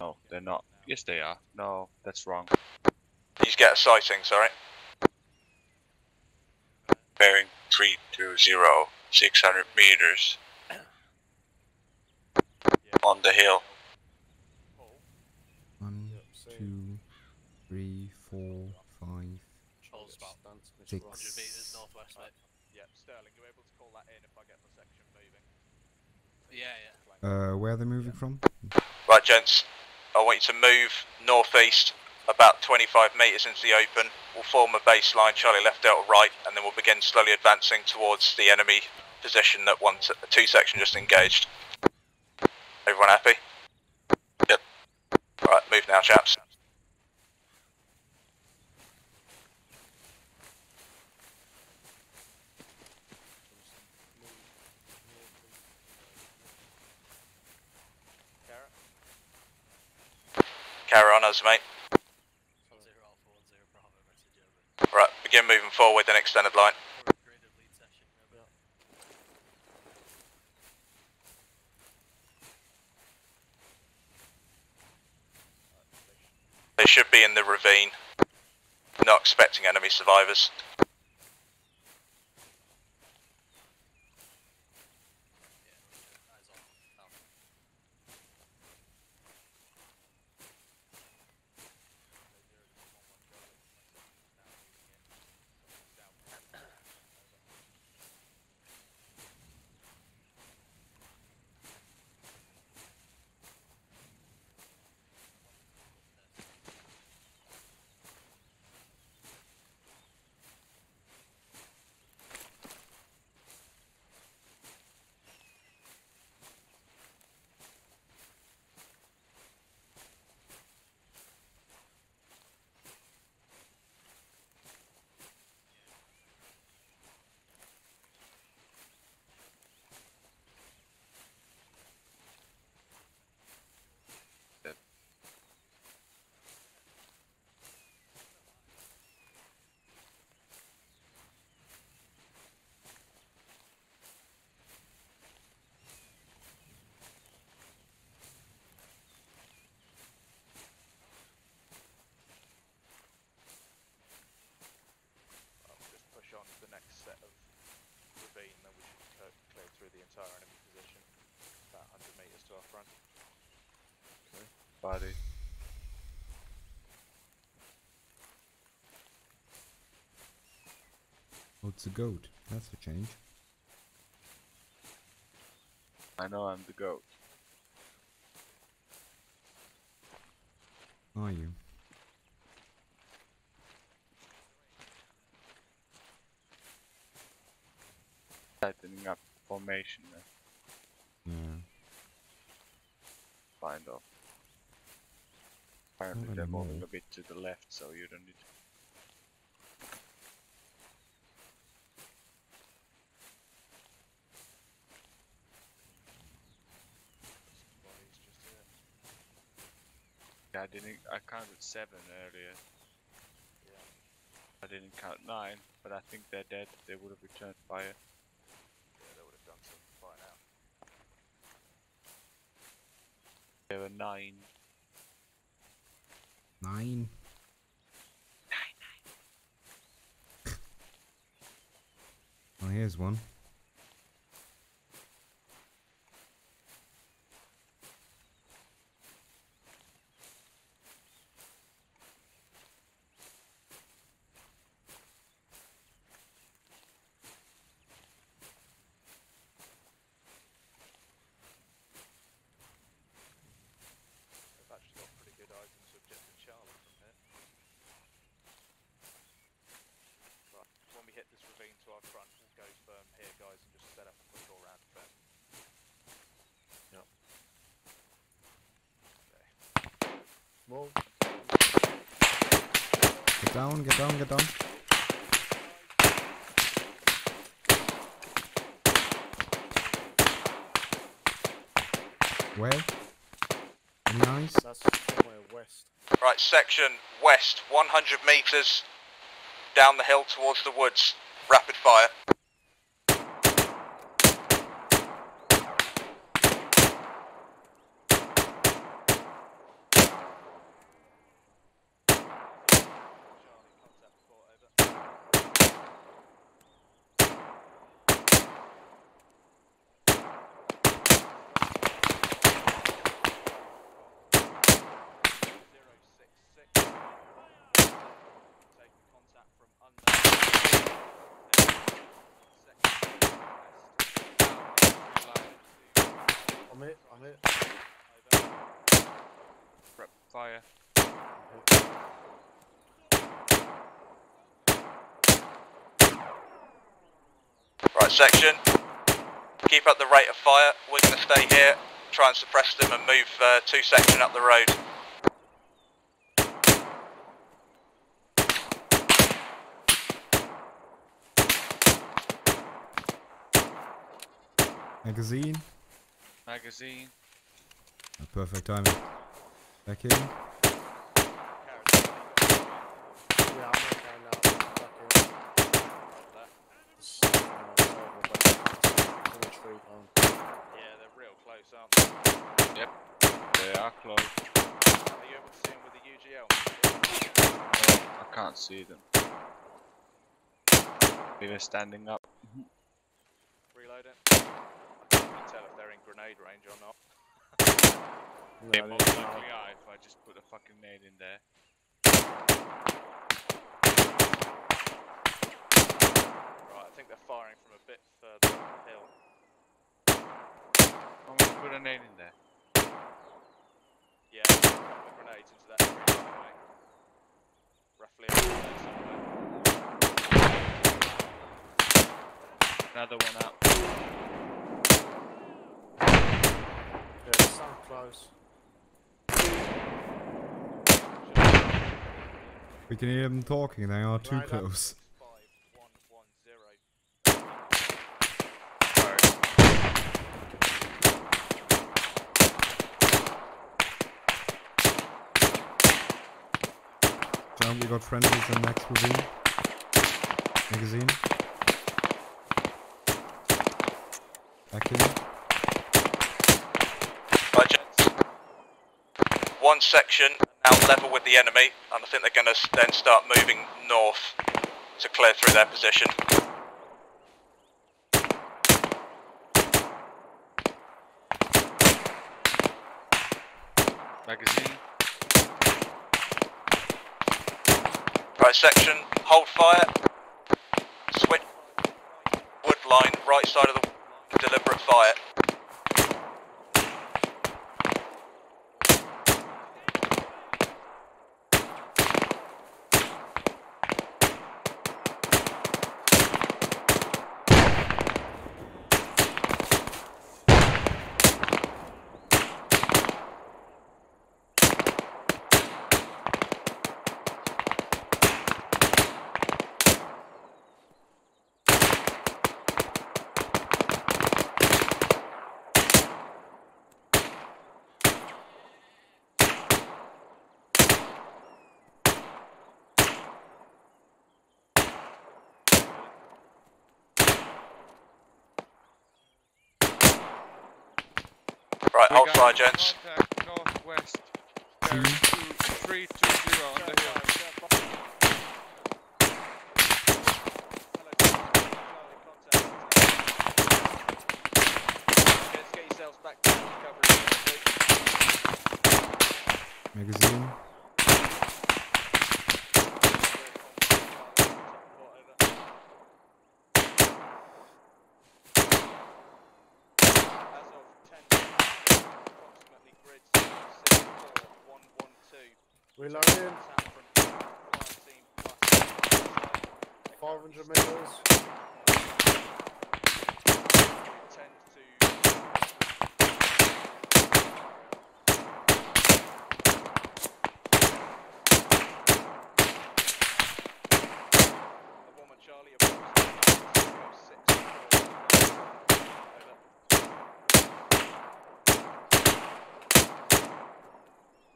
No, they're not. Yes, they are. No, that's wrong. Please get a sighting, sorry. Bearing 320, 600 meters. On the hill. One, Yep, same. two, three, four, five, Charles about Stance, Miss six. Ross. 100 meters northwest, mate. Yeah, Sterling, you able to call that in if I get the section moving? Yeah, yeah. Uh, where are they moving from? Right, gents, I want you to move northeast about 25 metres into the open. We'll form a baseline, Charlie left, Delta right, and then we'll begin slowly advancing towards the enemy position that one, two section just engaged. Everyone happy? Yep. Right, move now, chaps. Garrett? Carry on us, mate. One zero Alpha, one zero Bravo. Message over. Right, begin moving forward, then extended line. They should be in the ravine. Not expecting enemy survivors. Body. Oh, it's a goat. That's a change. I know I'm the goat. Are you? Tightening up formation there. Yeah. Kind of. Apparently Not they're moving a bit to the left, so you don't need Yeah, I didn't. I counted seven earlier. I didn't count nine, but I think they're dead. They would have returned fire. Yeah, they would have done some by now. There were nine. Nine. Nine, nine. Oh, here's one. They've actually got pretty good eyes into objective Charlie from here. Right, when we hit this ravine to our front, we'll go firm here, guys, and just set up a quick all-round defense. Yep. Small. Get down, get down, get down. Where? Any eyes? That's somewhere west. Right, section west, 100 metres down the hill towards the woods. Rapid fire. I'm hit, I'm hit. Rep fire. Right, section. Keep up the rate of fire. We're going to stay here, try and suppress them and move uh, two section up the road. Magazine? Magazine. Perfect timing. Back in. Yeah, I'm not down now. Back in. It's, over back. Coming straight on. Yeah, they're real close, aren't they? Yep. They are close. Are you able to see them with the UGL? Oh, I can't see them. They're standing up. Reload it. I can't tell if they're in grenade range or not. They No, most they're likely not. are if I just put a fucking nade in there. Right, I think they're firing from a bit further uphill. I'm gonna put a nade in there. Yeah, a couple of grenades into that tree. Roughly around there somewhere. Another one up. Yeah, they sound close. We can hear them talking, they are too Right close. Five, one, one, zero. John, we got friendlies in next ravine. Magazine. Back in. One section now level with the enemy, and I think they're going to then start moving north to clear through their position. Magazine. Right section, hold fire. Switch. Wood line, right side of the deliberate fire. Right, We hold got gents. Northwest. Bearing two, three two zero on the hill. Let's get yourselves back to recovery. Magazine. As of 10 approximately grid 64112. Reloading. Sound from fire team plus 500 meters. Tend to a woman Charlie approximately 6 over.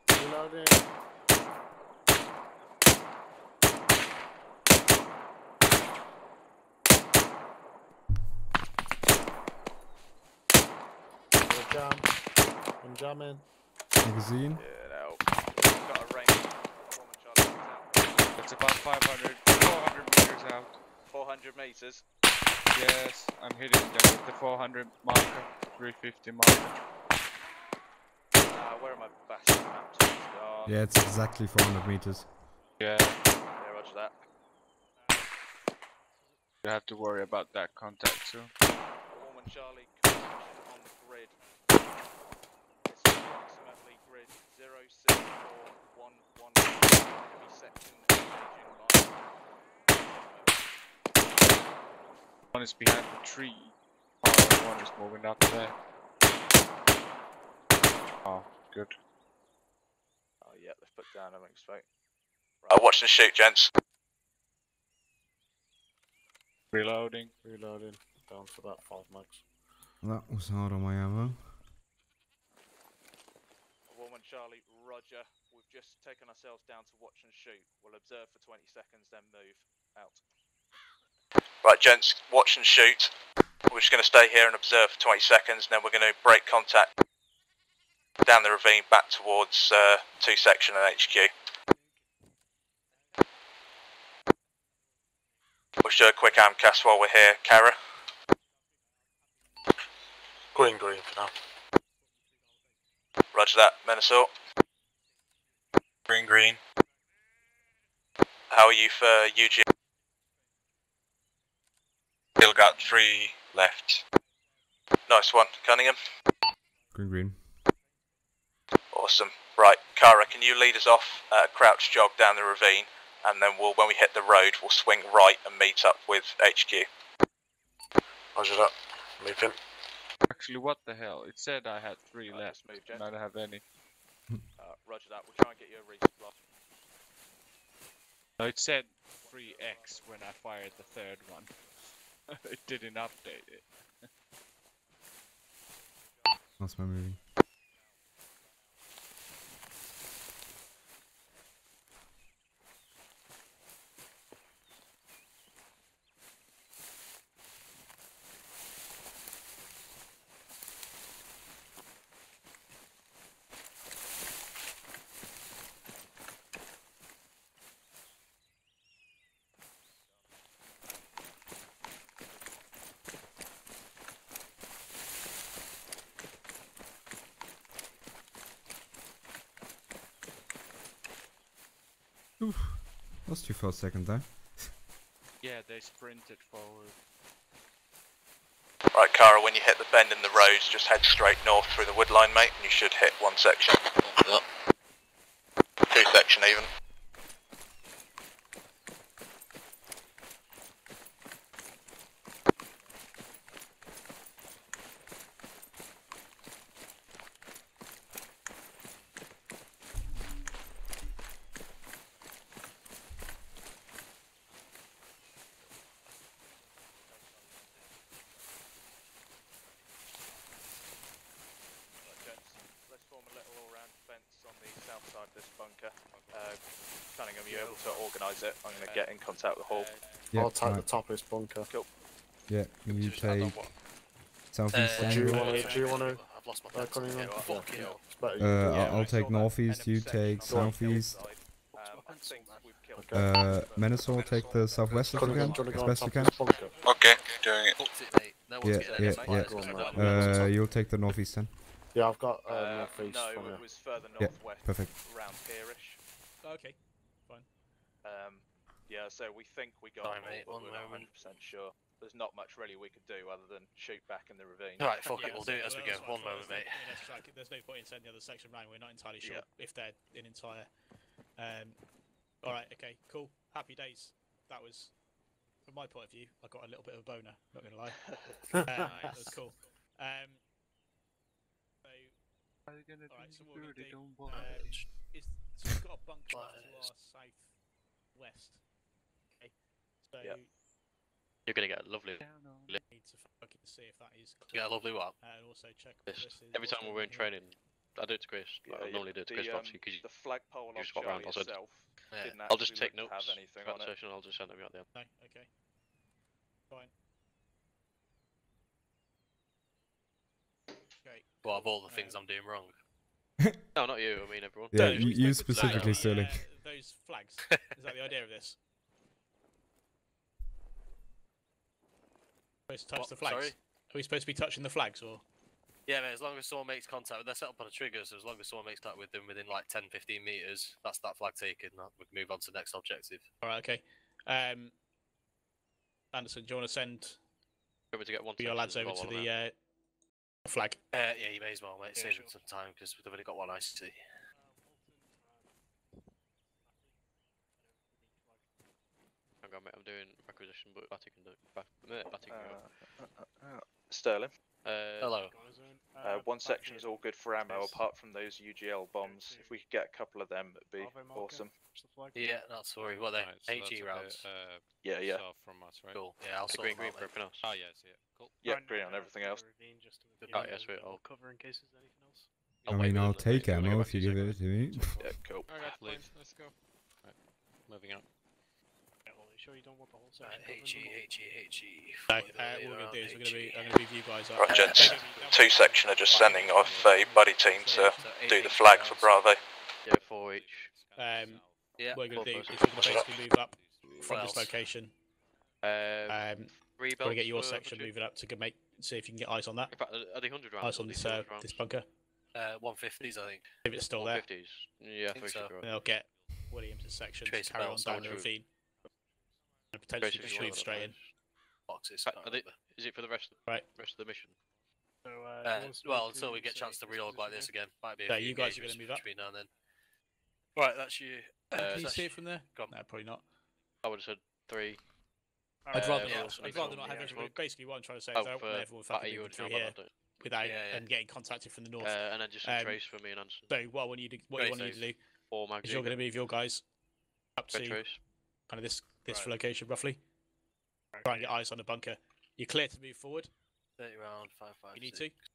Reloading. We're jam. I'm jamming. Magazine. Yeah, that'll. Got a range. Woman Charlie is out. It's about 500, 400 meters out. 400 meters. Yes, I'm hitting them with the 400 marker, 350 marker. Uh, where are my bastard maps? Oh, Yeah, it's exactly 400 meters. Yeah, yeah, roger that. you have to worry about that contact soon. Woman Charlie construction on the grid. It's approximately grid 064111 heavy section engaging line. One is behind the tree. Oh, one is moving up there. Oh, good. Oh yeah, they've put down a mix vote. Uh, watch and shoot, gents. Reloading. Reloading. Down for that 5 max. That was hard on my ammo. Woman Charlie, roger. Just taken ourselves down to watch and shoot. We'll observe for 20 seconds, then move. Out. Right, gents, watch and shoot. We're just going to stay here and observe for 20 seconds, then we're going to break contact down the ravine back towards uh, 2 section and HQ. We'll do a quick arm cast while we're here. Kara, Green, green for now. roger that. Minnesota, Green, green. how are you for UG? Still got three left. Nice one. Cunningham, Green, green. awesome. Right, Kara, can you lead us off uh, crouch jog down the ravine, and then we'll, when we hit the road, we'll swing right and meet up with HQ. Roger that. Moving. Actually, what the hell? It said I had three left, just move. I don't have any. Roger that. We'll try and get you a resupply. No, it said 3x when I fired the third one. it didn't update it. That's my moving. You for a second there. Yeah, they sprinted forward. Right, Kara, when you hit the bend in the roads, just head straight north through the wood line, mate, and you should hit one section. Two section even. Right, gents, let's form a little all-round fence on the south side of this bunker. Uh, Cunningham, are you able to organise it? I'm going to get in contact with Hall. Yeah, I'll take right. the top of this bunker. Cool. Yeah, you take southeast. Uh, Do you want to? Do you want to? I've lost my Uh, pencil. Cunningham? Yeah, Yeah, fuck yeah. you. It's better you Uh, do it. I'll, I'll take northeast. You take southeast. side. Um, I think we've killed Uh, Menasor, take the southwest if you Cunningham, can, as best to you can. top of this bunker? Okay, doing it. Fucked it, mate. No one's Yeah, yeah, yeah. fighters, 'cause I don't Uh. Uh, you'll take the northeast then. Yeah, I've got uh, Uh, northeast no, it was further Yeah, northwest, perfect. around Peerish. Okay. Um, yeah, so we think we got Sorry, Hall, mate, but one we're not moment. 100% sure. There's not much really we could do other than shoot back in the ravine. Alright, fuck it, we'll so do it as we go. that's what I One moment, there's mate. no- yeah, like- There's no point in sending the other section round. We're not entirely sure Yeah. if they're an entire. Um, all right. Okay. Cool. Happy days. That was, from my point of view, I got a little bit of a boner. Not gonna lie. um, That was cool. Um, so, Are you gonna all right. So what do we're gonna do? don't Um, is so we've got a bunker to our southwest. Okay. So Yep. You're gonna get a lovely. we need to fucking see if that is. Get a lovely what? And also check. This. this Every time we're in training, I do it to Chris. Yeah, I yeah, normally do it to the, Chris, um, obviously, because you the flagpole you on just walk around. I said, itself Yeah. didn't I'll just take notes have anything on the it. session. I'll just send them out there. No. Okay. Fine. Okay. What of all the things Um, I'm doing wrong? no, not you. I mean everyone. Yeah, So, you, you specifically, Zach, Sterling. uh, those flags. Is that the idea of this? Supposed to touch What? the flags. Sorry? Are we supposed to be touching the flags or? Yeah, mate, as long as someone makes contact, they're set up on a trigger, so as long as someone makes contact with them within like 10 15 metres, that's that flag taken. We can move on to the next objective. All right. Okay. Um, Anderson, do you want to send Do you want to get one your lads over to the uh, flag? Uh, yeah, you may as well, mate. Yeah, Save sure. some time because we've only got one ICT. Hang on, mate, I'm doing requisition, but Batty can do it. Batty can do it. Uh, uh, uh, Sterling. Uh, Hello. Uh, one section is all good for ammo, apart from those UGL bombs. If we could get a couple of them, it'd be awesome. Yeah, that's sorry. What are they? Right, so HE that's rounds. bit, uh, Yeah, yeah. from us, right? Cool. Yeah, I'll sort green, green for everything else. Oh, yeah, see it. Cool. Yeah, Run, green on uh, everything the else. just to Oh, give yeah, you sweet, a I'll- cover in case there's anything else. I wait mean, I'll take we'll get ammo if you give it to me. Yeah, cool. Alright, let's go. Right, moving out. Yeah, sure you don't want the whole Right, section? covered HE, HE, HE. No, uh, what we're going to do is we're going to be, HE. I'm going to move you guys up. Right, gents. Two section are just sending off a buddy team to do the flag for Bravo. Yeah, four each. Um, Yeah, what we're going to do is we're going to basically move up from this location. Um, Um, three want to get your section, platoon. move it up to make, see if you can get eyes on that. In fact, are are they 100 rounds? Eyes on this, uh, 200 this bunker. Uh, 150s, I think. If it's still there, 150s. Yeah, I Think think so. so. they'll get Williams' section to carry on down the route. ravine. And potentially Trace just is move one straight in. Boxes. Right, can't are they, remember. is it for the rest of Right. rest of the mission? So, uh, Uh, who well, move until to we get a chance to say reorg like this again. Might be a So few you guys are gonna move up? between now and then. Right, that's you. Uh, can you that's see it from there? Go on. No, probably not. I would have said three. I'd rather yeah, not. also I'd rather one, not have yeah, everyone. Basically, what I'm trying to say Oh, is I don't want for everyone Batty, fucking you moving would through know here about that. without Yeah, yeah. and getting contacted from the north. Uh, and then just some Um, trace for me and Anderson. So what I want you to what you Great want you to save. do Or is magazine. you're going to move your guys up Red to trace. kind of this this Right. location roughly. Try and get eyes on the bunker. You're clear to move forward. 30 round, 5, 5, You need six. to.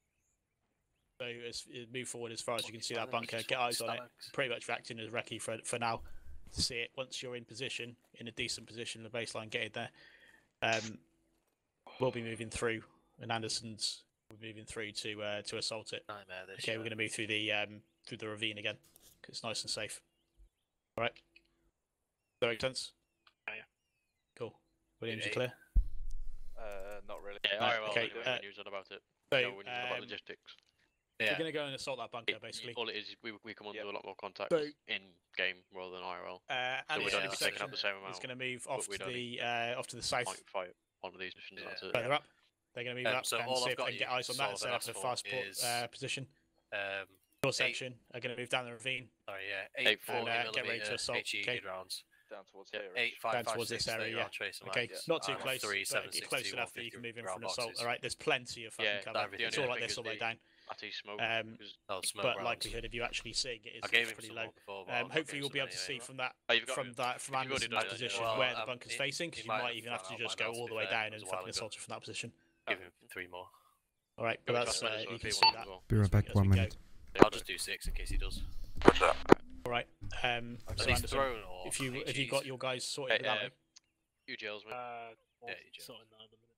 So as uh, move forward as far as you can see that bunker. Get eyes on it. Pretty much acting as recce for for now. See it once you're in position, in a decent position, the baseline, get there. Um, we'll be moving through, and Anderson's we're moving through to uh, to assault it. Nightmare this. Okay, we're going to move through the um, through the ravine again, 'cause it's nice and safe. All right. Does that make sense? Yeah, yeah. Williams, you clear? Uh, not really. Yeah, Right, I okay, Okay, uh, news on about it. So, no, we need about um, logistics. we're going to go and assault that bunker, It- basically. all it is, we we come on Yep. a lot more contact So- in game rather than IRL. Uh, and we'd the only be taking up the same is amount. going to move off to the uh, off to the south. Point five one of these missions. That's it. Further up, they're going to move Um, up so and all see I've if they can get eyes on that sort of instead of been a fast port is, uh, position. Um, Your eight- section are going to move down the ravine. Sorry, yeah, Eight eight forty forty uh, get ready to millimeter assault, HE okay. rounds. Down towards Yeah, here. eight down five five towards six this area, yeah. on Okay, marks. not too I'm close, Three but seven it's six close two enough that you can move in round for an assault. boxes. All right, there's plenty of fucking Yeah, cover. It's all like this all the way down. At smoke. Um, smoke but rounds. likelihood of you actually seeing it is, I gave is him pretty low. before, Um, hopefully you'll be able to see from that Oh, you've got from that from You've Anderson's position where the um, bunker's facing, because you might might even have to just go all the way down and fucking assault it from that position. Give him three more. All right, but Yeah, we that's got uh, those you can see that. Be right back, one minute. I'll just do six in case he does. What's that? All right. Um, Are so these Anderson, thrown or if you if you got your guys sorted Hey, with that uh, way, UGLs, mate. Uh, Yeah, yeah, you just- sorting that at the minute.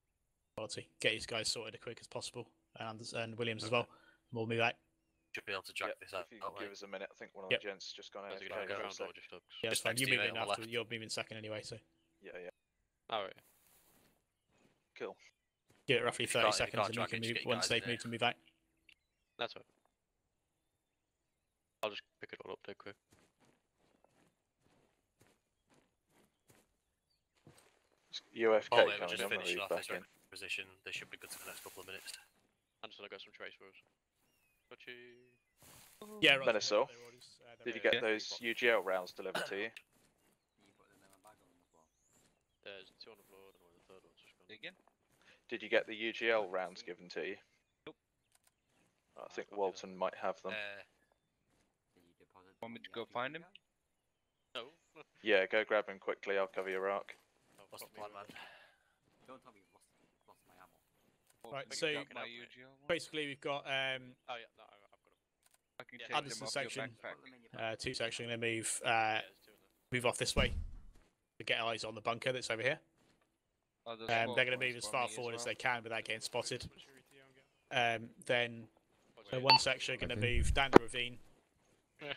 quality, get these guys sorted as quick as possible, and Anders- and Williams as well. And we'll move out. Should be able to drag Yep, this out. if you that can way. give us a minute, I think one of Yep. the gents just gone out. AFK it going? for a Ground sec. or just? Yeah, that's fine. You to you, move mate, in on the after. left. You're moving second anyway, so Yeah, yeah. Alright. Cool. give it roughly 30 can't- if you seconds, and you can move once they've there. moved to move out. I'll just pick it all up dead quick. AFK Oh, wait, we're coming just in, we'll finishing move off this in. position. They should be good for the next couple of minutes. Anderson, I got some trace for us. Got you. Yeah, right. Menacel, uh, Did you ready. get those UGL rounds delivered to you? There's two on the floor, and the third one's just gone. Again? Did you get the UGL rounds given to you? Nope. I think Walton might have them. Uh, Want me to go find him? No. Yeah, go grab him quickly. I'll cover your arc. what's the plan, man? Right, Pick so up my UGL one? basically we've got um, Oh yeah, no, I- I've got them. Yeah. take them Anderson section, uh, two section, going to move uh, Yeah, there's two of them. move off this way to get eyes on the bunker that's over here. Oh, Um, they're going to move as far forward as well. they can without getting spotted. Um, then so one section are going to move down the ravine Yeah.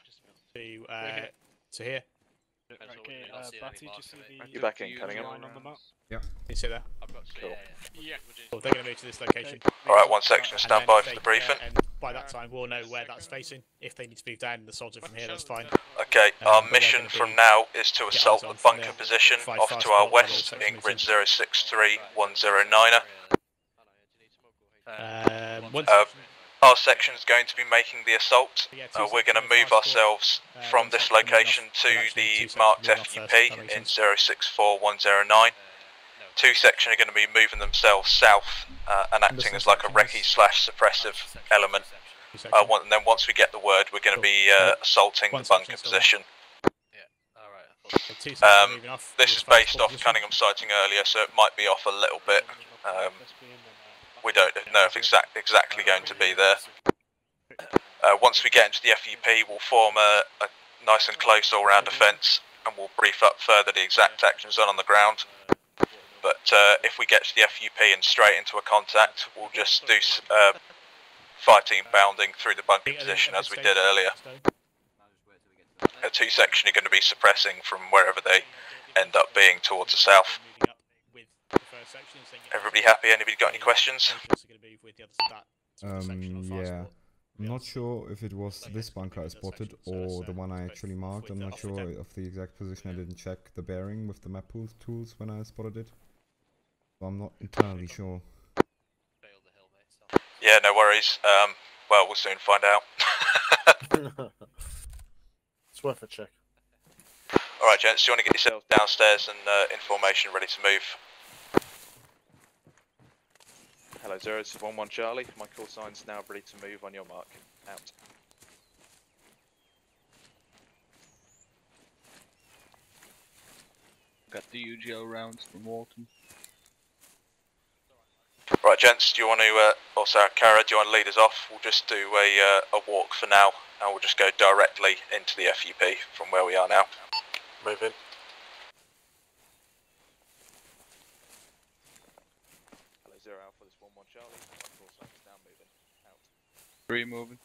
To uh, to here. Pencil Right, with okay, uh, Batty, marker, just see the You're back in, Cunningham. UGL line on the map. rounds. Can you see there? I've got Cool. six. Yeah. Cool, they're going to move to this location. Alright, one section, And stand by for the briefing. uh, and by that time, we'll know where that's facing. If they need to move down the assault it from here, that's fine. Okay, Um, our mission gonna from now is to assault the bunker there. position off to our west all in sections grid in. 063109er. Um, Uh, section- Our section is going to be making the assault. Uh, we're going to move ourselves Uh, from this location to well, actually, two the marked moving off first, FUP in 064109. Two section are going to be moving themselves south uh, and acting as like a recce slash suppressive element. Uh, one, and then once we get the word, we're going to be uh, assaulting the bunker position. Alright, I thought So two sections Um, This is based off position. Cunningham sighting earlier, so it might be off a little bit. Um, we don't know if exact, exactly going to be there. Uh, once we get into the FUP, we'll form a, a nice and close all-round defence, and we'll brief up further the exact actions done on the ground. But uh, if we get to the FUP and straight into a contact, we'll just do uh, fire-team bounding through the bunker position as we did earlier. A two-section are going to be suppressing from wherever they end up being towards the south. Everybody happy? Anybody got any questions? sections are gonna move with the other- that sort of section Um, yeah. I'm not sure if it was this bunker I spotted or the one I actually marked. I'm not sure of the exact position. I didn't check the bearing with the map pool tools when I spotted it. So I'm not entirely sure. Yeah, no worries. Um, well, we'll soon find out. it's worth a check. Alright, gents, do you want to get yourselves downstairs and uh, information ready to move? Hello, Zero. This is 1 1 Charlie. My call sign's now ready to move on your mark. Out. Got the UGL rounds from Walton. Right, gents, do you want to, uh, or Sarah, Kara, do you want to lead us off? We'll just do a, uh, a walk for now, and we'll just go directly into the FUP from where we are now. Move in. Hello, Zero Alpha. This is 1 1 Charlie. My call sign's now moving. Out. Three moving.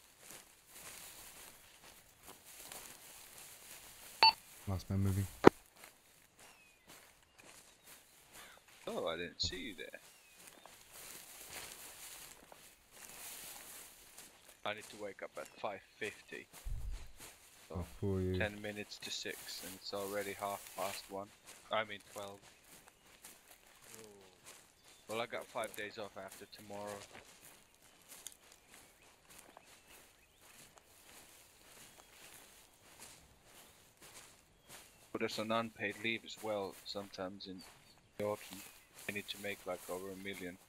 Last man moving. Oh, I didn't see you there. I need to wake up at 5.50. Oh, poor you. 10 minutes to 6 and it's already half past 1. I mean 12. Well, I got 5 days off after tomorrow. But there's an unpaid leave as well sometimes in the autumn. I need to make like over a million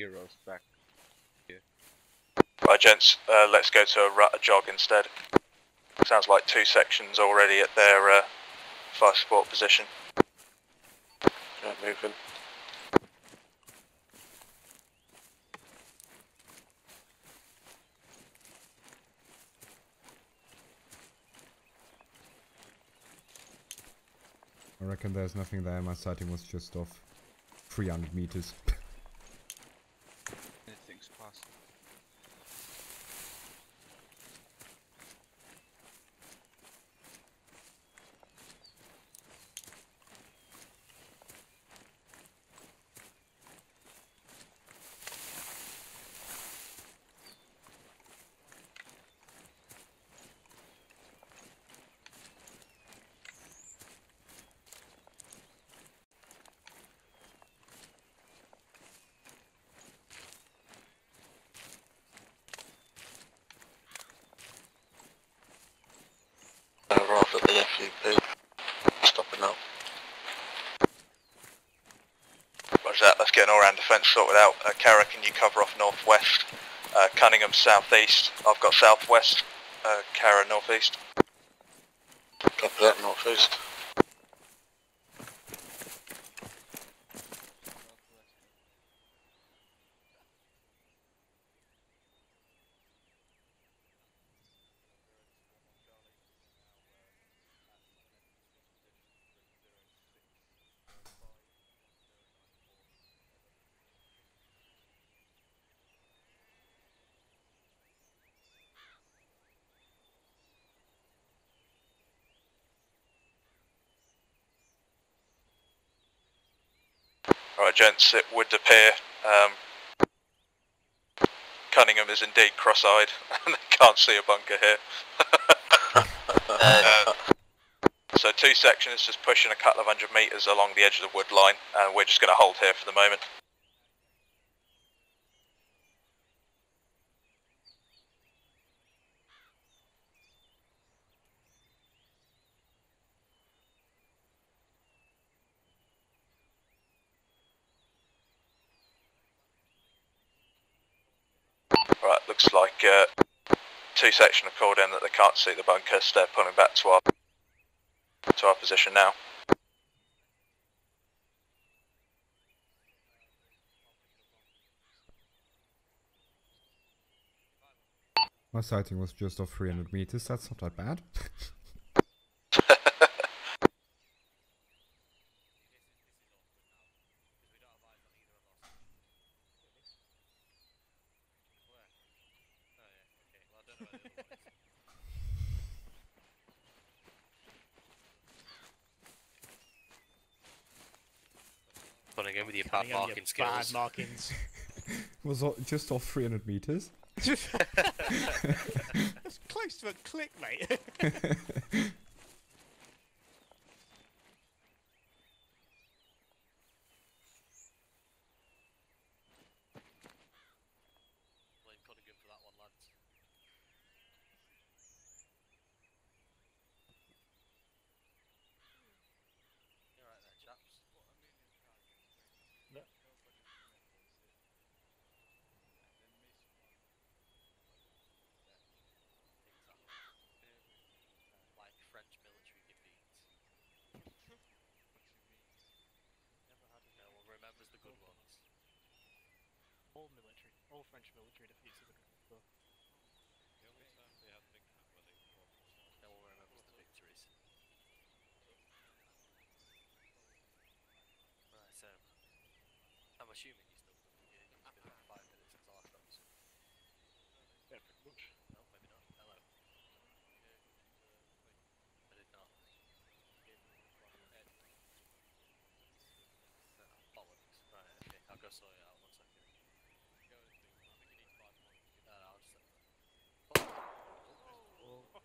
euros back. Right, gents, uh, let's go to a, a jog instead. Sounds like two sections already at their uh, fire support position. Yeah, moving. I reckon there's nothing there. My sighting was just off 300 meters. Anything's possible. Uh, rather the FUP. Stopping now. Roger defence sorted out. Uh, Kara, can you cover off northwest? Uh, Cunningham southeast. I've got southwest. Uh, Kara northeast. Copy that, northeast. Alright gents, it would appear um, Cunningham is indeed cross-eyed and they can't see a bunker here. Uh, so two sections just pushing a couple of hundred metres along the edge of the wood line and we're just going to hold here for the moment. Right, looks like uh, two section have called in that they can't see the bunker, so they're pulling back to our to our position now. My sighting was just off 300 meters. That's not that bad. Running in with your bad Cunningham, your marking skills. Bad markings. was o- just off 300 meters. That's close to a click, mate. Blame Cunningham for that one, lads. You're right there, chaps. Like French military defeats. No one remembers the good ones. All military, all French military defeats are the good ones, though. No one remembers the victories. Right, um, I'm assuming you still done the game. It's been about five minutes since I last episode. Yeah, pretty much. No, maybe not. Hello. I did not. Bollocks. Right, okay. I'll go sort it out.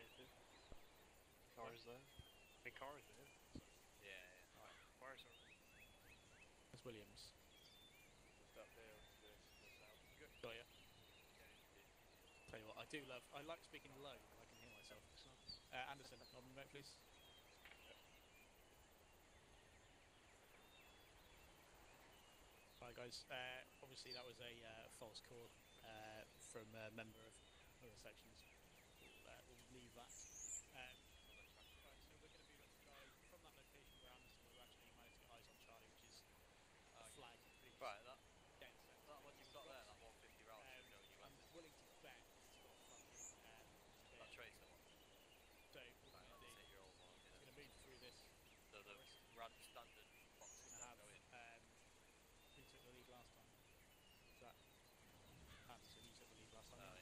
expensive. Cars there? I mean, cars, there. Yeah. yeah. Alright. Cars are. It's Williams. Just up there. Good. Oh yeah. Tell you what, I do love. I like speaking low. I can hear myself. Uh, Anderson, on the remote, please. Hi guys, uh, obviously that was a uh, false call uh, from a member of one of the sections. last time.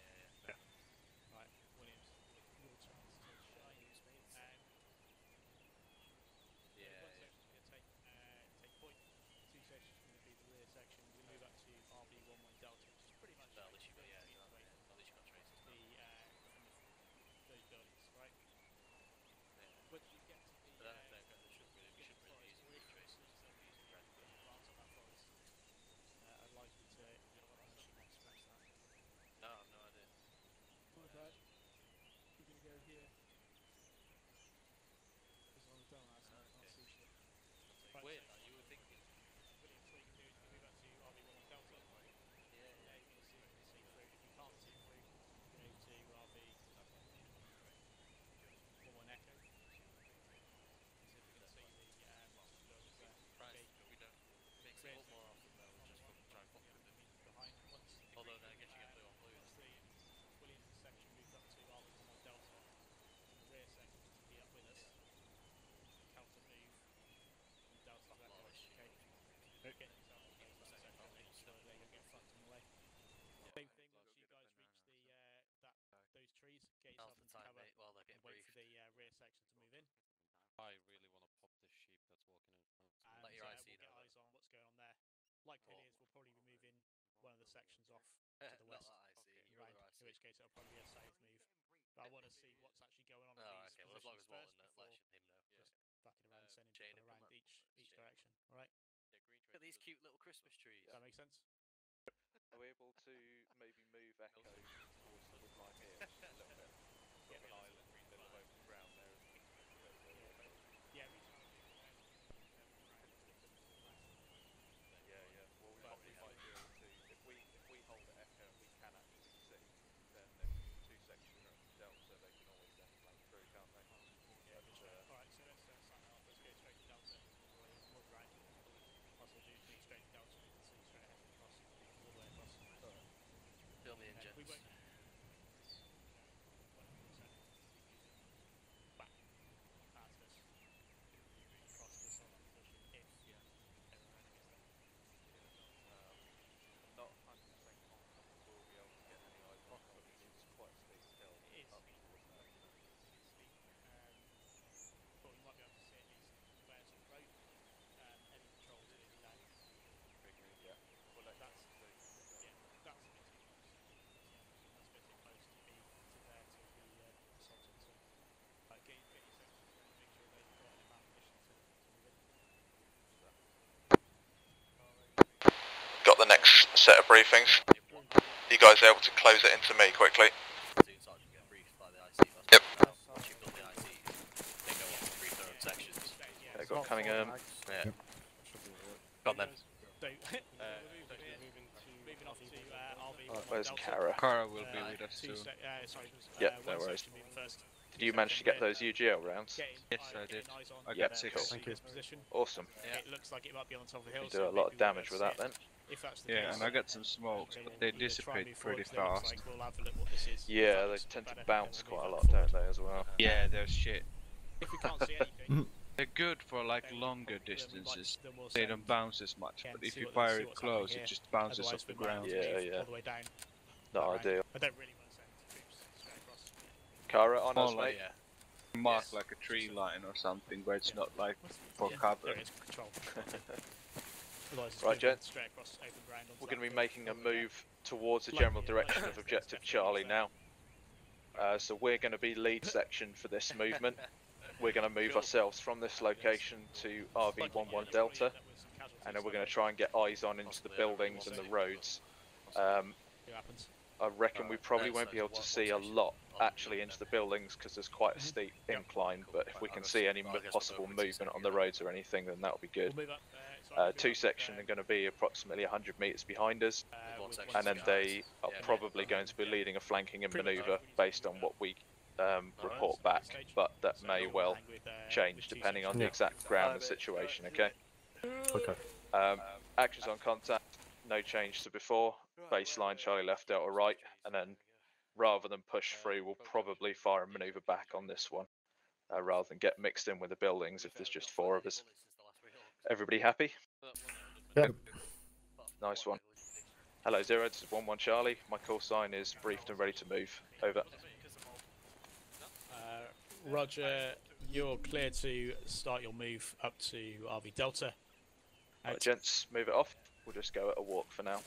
like oh. it is, we'll probably be moving one of the sections off to the west. I see. Okay. Right, right. In which case, it'll probably be a safe move. But I want to see what's actually going on. Oh, okay. Well, as long as Wallen lets him know. Yeah. Just backing around, um, sending people around each each direction. All right. Yeah, green Look at these cute little Christmas trees. Does that make sense? Are we able to maybe move Echo towards the Woodline Hills a little bit? the engines. set of briefings. You guys able to close it into me quickly. Yep. Got coming um, yeah. Got them. Uh, where's Kara? Kara will be with us soon. Yep. no worries. Did you manage to get those UGL rounds? Yes, I did. I Yeah, got six. cool. Thank you. Position. Awesome. It looks like it might be on top of the hill. You so do a lot of damage with that then. If that's the Yeah, case, and I got some smokes, but they either try and dissipate pretty forward, 'cause it looks fast. like we'll have a look what this is. Yeah, they tend to bounce quite a lot, don't they, as well? Yeah, they're shit. If we can't see anything, They're good for like longer distances. They don't bounce as much, but if you fire it close, it just bounces off the ground. Yeah, yeah. All the way down. Not ideal. I don't really want to send troops straight across. Kara, on us, More like- Mark Yes. like a tree line or something where it's Yeah. not like for yeah, cover. There is control. Right, moving gents. Straight across open ground onto We're going to be making a move towards the general like direction of Objective Charlie so- now. Uh, so we're going to be lead section for this movement. We're going to move ourselves from this location to RV11 Delta, and then we're going to try and get eyes on into the buildings and the roads. Um, happens. I reckon we probably won't be able to see a lot actually into the buildings because there's quite a steep incline. But if we can see any possible movement on the roads or anything, then that would be good. We'll move up. Uh, so Uh, move two up, section uh, are going to be approximately 100 meters behind us, uh, and then they are probably going to be leading a flanking and manoeuvre based on what we um, report back. But that may well change depending on the exact ground and situation. Okay. Okay. Um, actions on contact, no change to before. Baseline, Charlie left, Delta right, and then rather than push through, we'll probably fire and manoeuvre back on this one, uh, rather than get mixed in with the buildings if there's just four of us. Everybody happy? Yep. Nice one. Hello, Zero. This is One One Charlie. My call sign is briefed and ready to move. Over. Uh, Roger, you're clear to start your move up to RV Delta. Right, gents, move it off. We'll just go at a walk for now.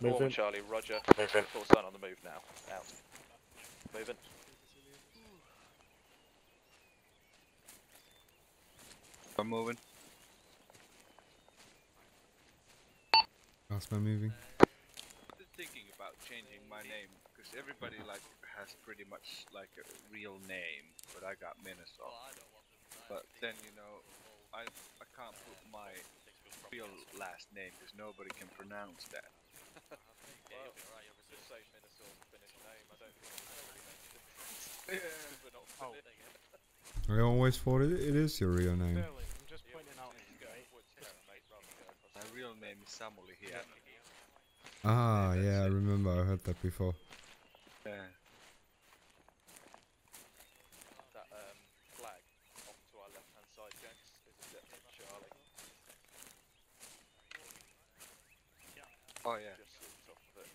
Move One in. Charlie, Roger. Move in. Call sign on the move now. Out. Moving. I'm moving. That's my moving. I've been thinking about changing my name because everybody like has pretty much like a real name, but I got Minnesota. But then you know, I I can't put my real last name because nobody can pronounce that. I always thought it, it is your real name. Sterling, I'm just pointing out. My real name is Samuli here. Ah, yeah, I remember. I heard that before. Yeah. That um, flag off to our left hand side, gents, is Objective Charlie. Oh yeah. Just to the top of it.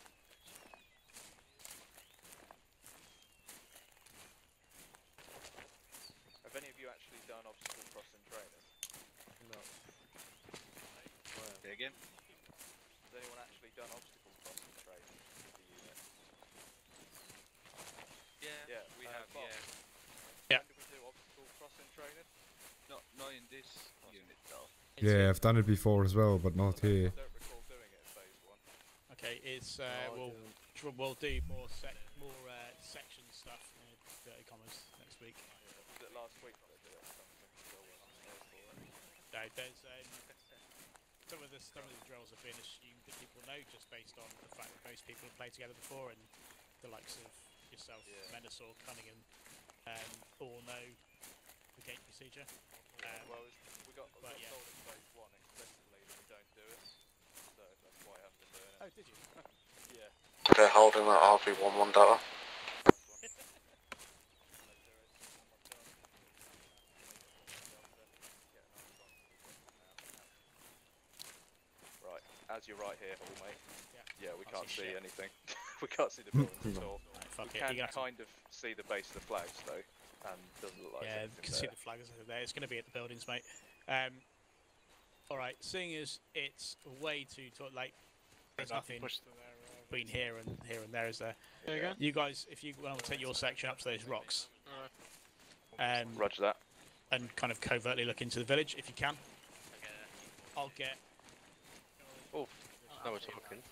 Have any of you actually done obstacle crossing training? No. Say again. Has anyone actually done obstacle crossing training with the unit? Yeah. Yeah, we uh, have. Bob, Yeah. Yeah. When did we do obstacle crossing training? Not not in this unit though. Yeah, I've done it before as well, but not here. I don't recall doing it phase one. Okay, it's uh, No, we'll didn't. tr- we'll do more sec more uh, section stuff in inverted commas next week. Was it last week that I did it? I can't think of the one. No, there's um, some of the some of the drills have been assumed that people know just based on the fact that most people have played together before, and the likes of yourself, Yeah. Menasaur, Cunningham, um, all know the gate procedure. Um, well, we got, we got yeah. told in phase one explicitly that we don't do it, so that's why I haven't been doing it. oh, did you? Yeah. They're holding that RV11 Delta. Right, as you're right here, all mate. Yeah. Yeah, we Can't can't see see shit. anything. we can't see the buildings at all. Right, fuck we it. can you're gonna kind of see the base of the flags though, and doesn't look like yeah, you can anything see the flags over there. It's going to be at the buildings, mate. Um, all right, seeing as it's way too talk, like there's nothing push uh, between here and here and there, is there? There you go. You guys, if you want to take your section up to those rocks, um, Roger that. and kind of covertly look into the village if you can. I'll get Oh, now we're talking.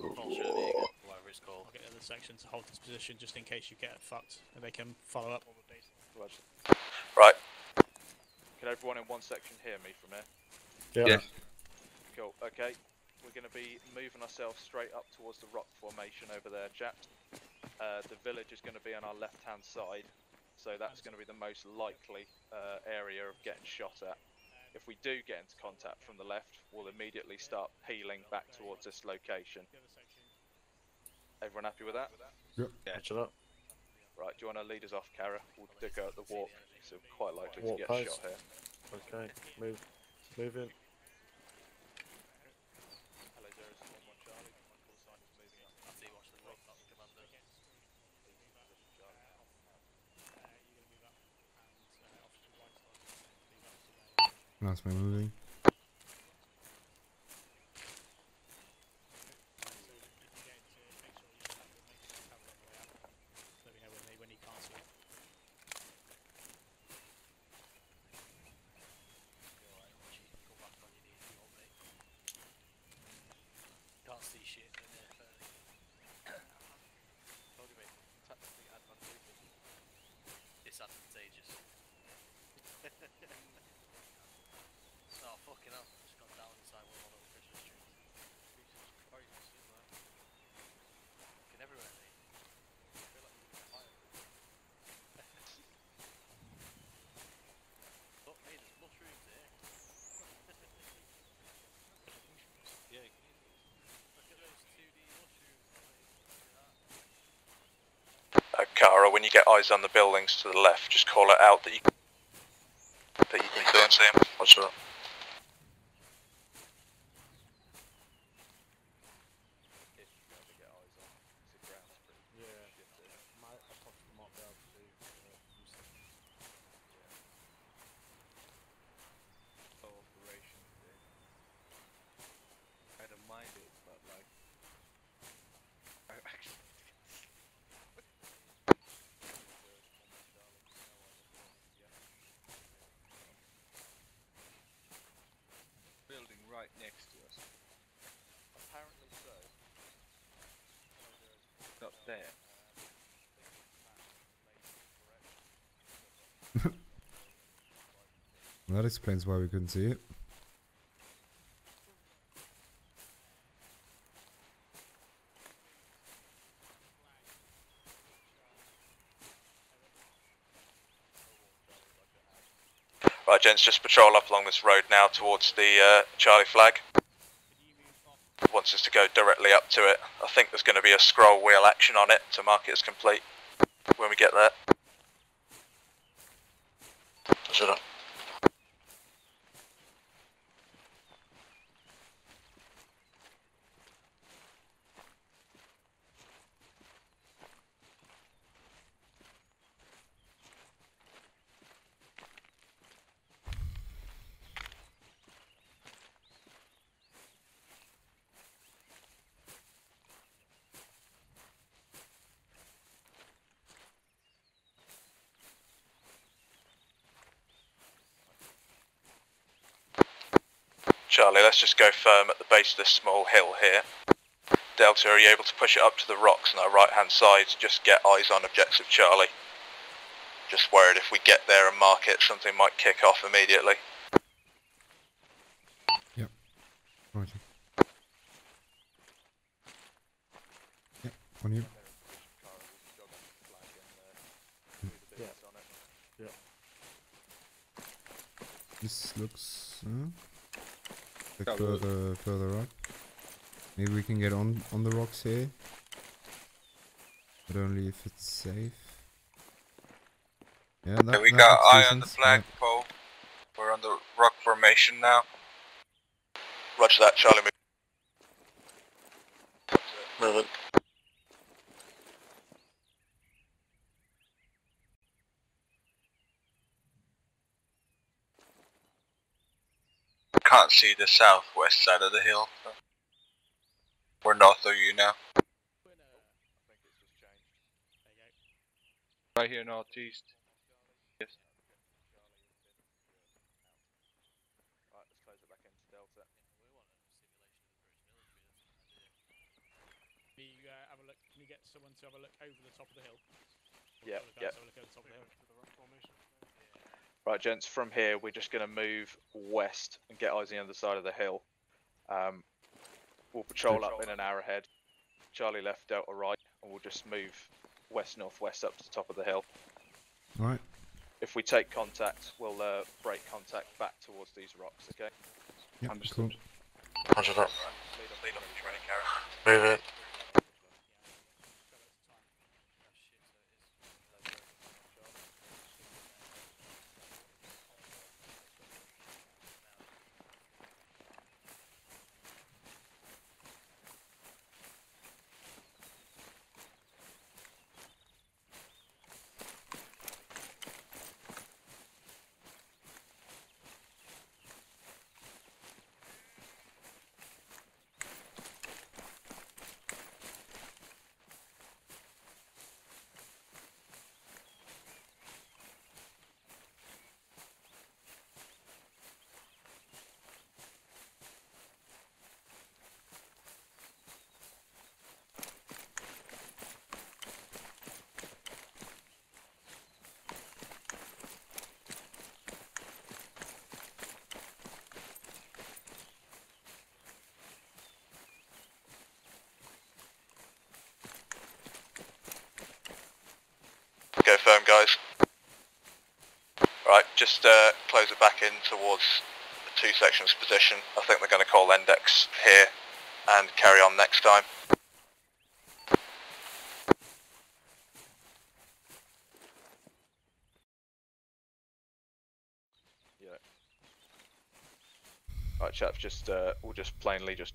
Whatever it's called. I'll get the other section to hold this position just in case you get fucked and they can follow up. Roger. Right. Can everyone in one section hear me from here? Yeah. Yes. Cool. Okay. We're going to be moving ourselves straight up towards the rock formation over there, chaps. Uh, the village is going to be on our left-hand side, so that's going to be the most likely uh, area of getting shot at. If we do get into contact from the left, we'll immediately start peeling back towards this location. Everyone happy with that? Yep. Yeah. up. Right, do you want to lead us off, Kara? We'll dig out the walk, so we're quite likely Walk to get post. shot here. Okay, move, move in. Hello, there is 1-1 Charlie. My call sign is moving up. After you watch the rock, that's the commander. That's my moving. Let me know when, they, when you can't see. Can't see shit in there. Told you mate, tactically advantageous. Disadvantageous. oh fucking hell, just got down inside one of my little Christmas trees. Jesus Christ, I've seen that. Fucking everywhere, mate. I feel like we're on fire. Fuck me, there's mushrooms here. yeah, can you Look at those 2D mushrooms, mate. Look at that. Uh, Kara, when you get eyes on the buildings to the left, just call it out that you that you can see them. What's up? If you ever get eyes on, 'cause the ground's pretty Yeah. shifty. Might, I possibly might be able to do. Uh, some stuff. Operation thing. I don't mind it, but like, I actually. Building right next to us. Apparently so. Not there. That explains why we couldn't see it. Right, gents, just patrol up along this road now towards the uh, Charlie flag. Wants us to go directly up to it. I think there's going to be a scroll wheel action on it to mark it as complete when we get there. Shut up. Charlie, let's just go firm at the base of this small hill here. Delta, are you able to push it up to the rocks on our right hand side? Just get eyes on objective Charlie. Just worried if we get there and mark it, something might kick off immediately. Roger. Yep, on you. Yeah. Yeah. This looks uh, like Yeah, well- further further up. Maybe we can get on on the rocks here, but only if it's safe. Yeah, that, Okay, we that got eye on the sense, flagpole. We're on the rock formation now. Roger that, Charlie. Move it. Can't see the southwest side of the hill. We're north of you now. Right here northeast. Yes. Right, let's close it back into Delta. Can you a look? Can you get someone to have a look over the top of the hill? Yeah, Look yeah. Have a look over the top of the hill. Right, gents, from here we're just going to move west and get eyes on the other side of the hill. Um, we'll patrol up in an hour ahead. Charlie left, Delta right, and we'll just move west northwest up to the top of the hill. Alright. If we take contact, we'll uh, break contact back towards these rocks. Okay. Yep, cool. Roger that. Move it. Go firm, guys. Right, just uh, close it back in towards the two sections position. I think they're going to call ENDEX here and carry on next time. Yeah. Right, chaps. Just uh, we'll just plainly just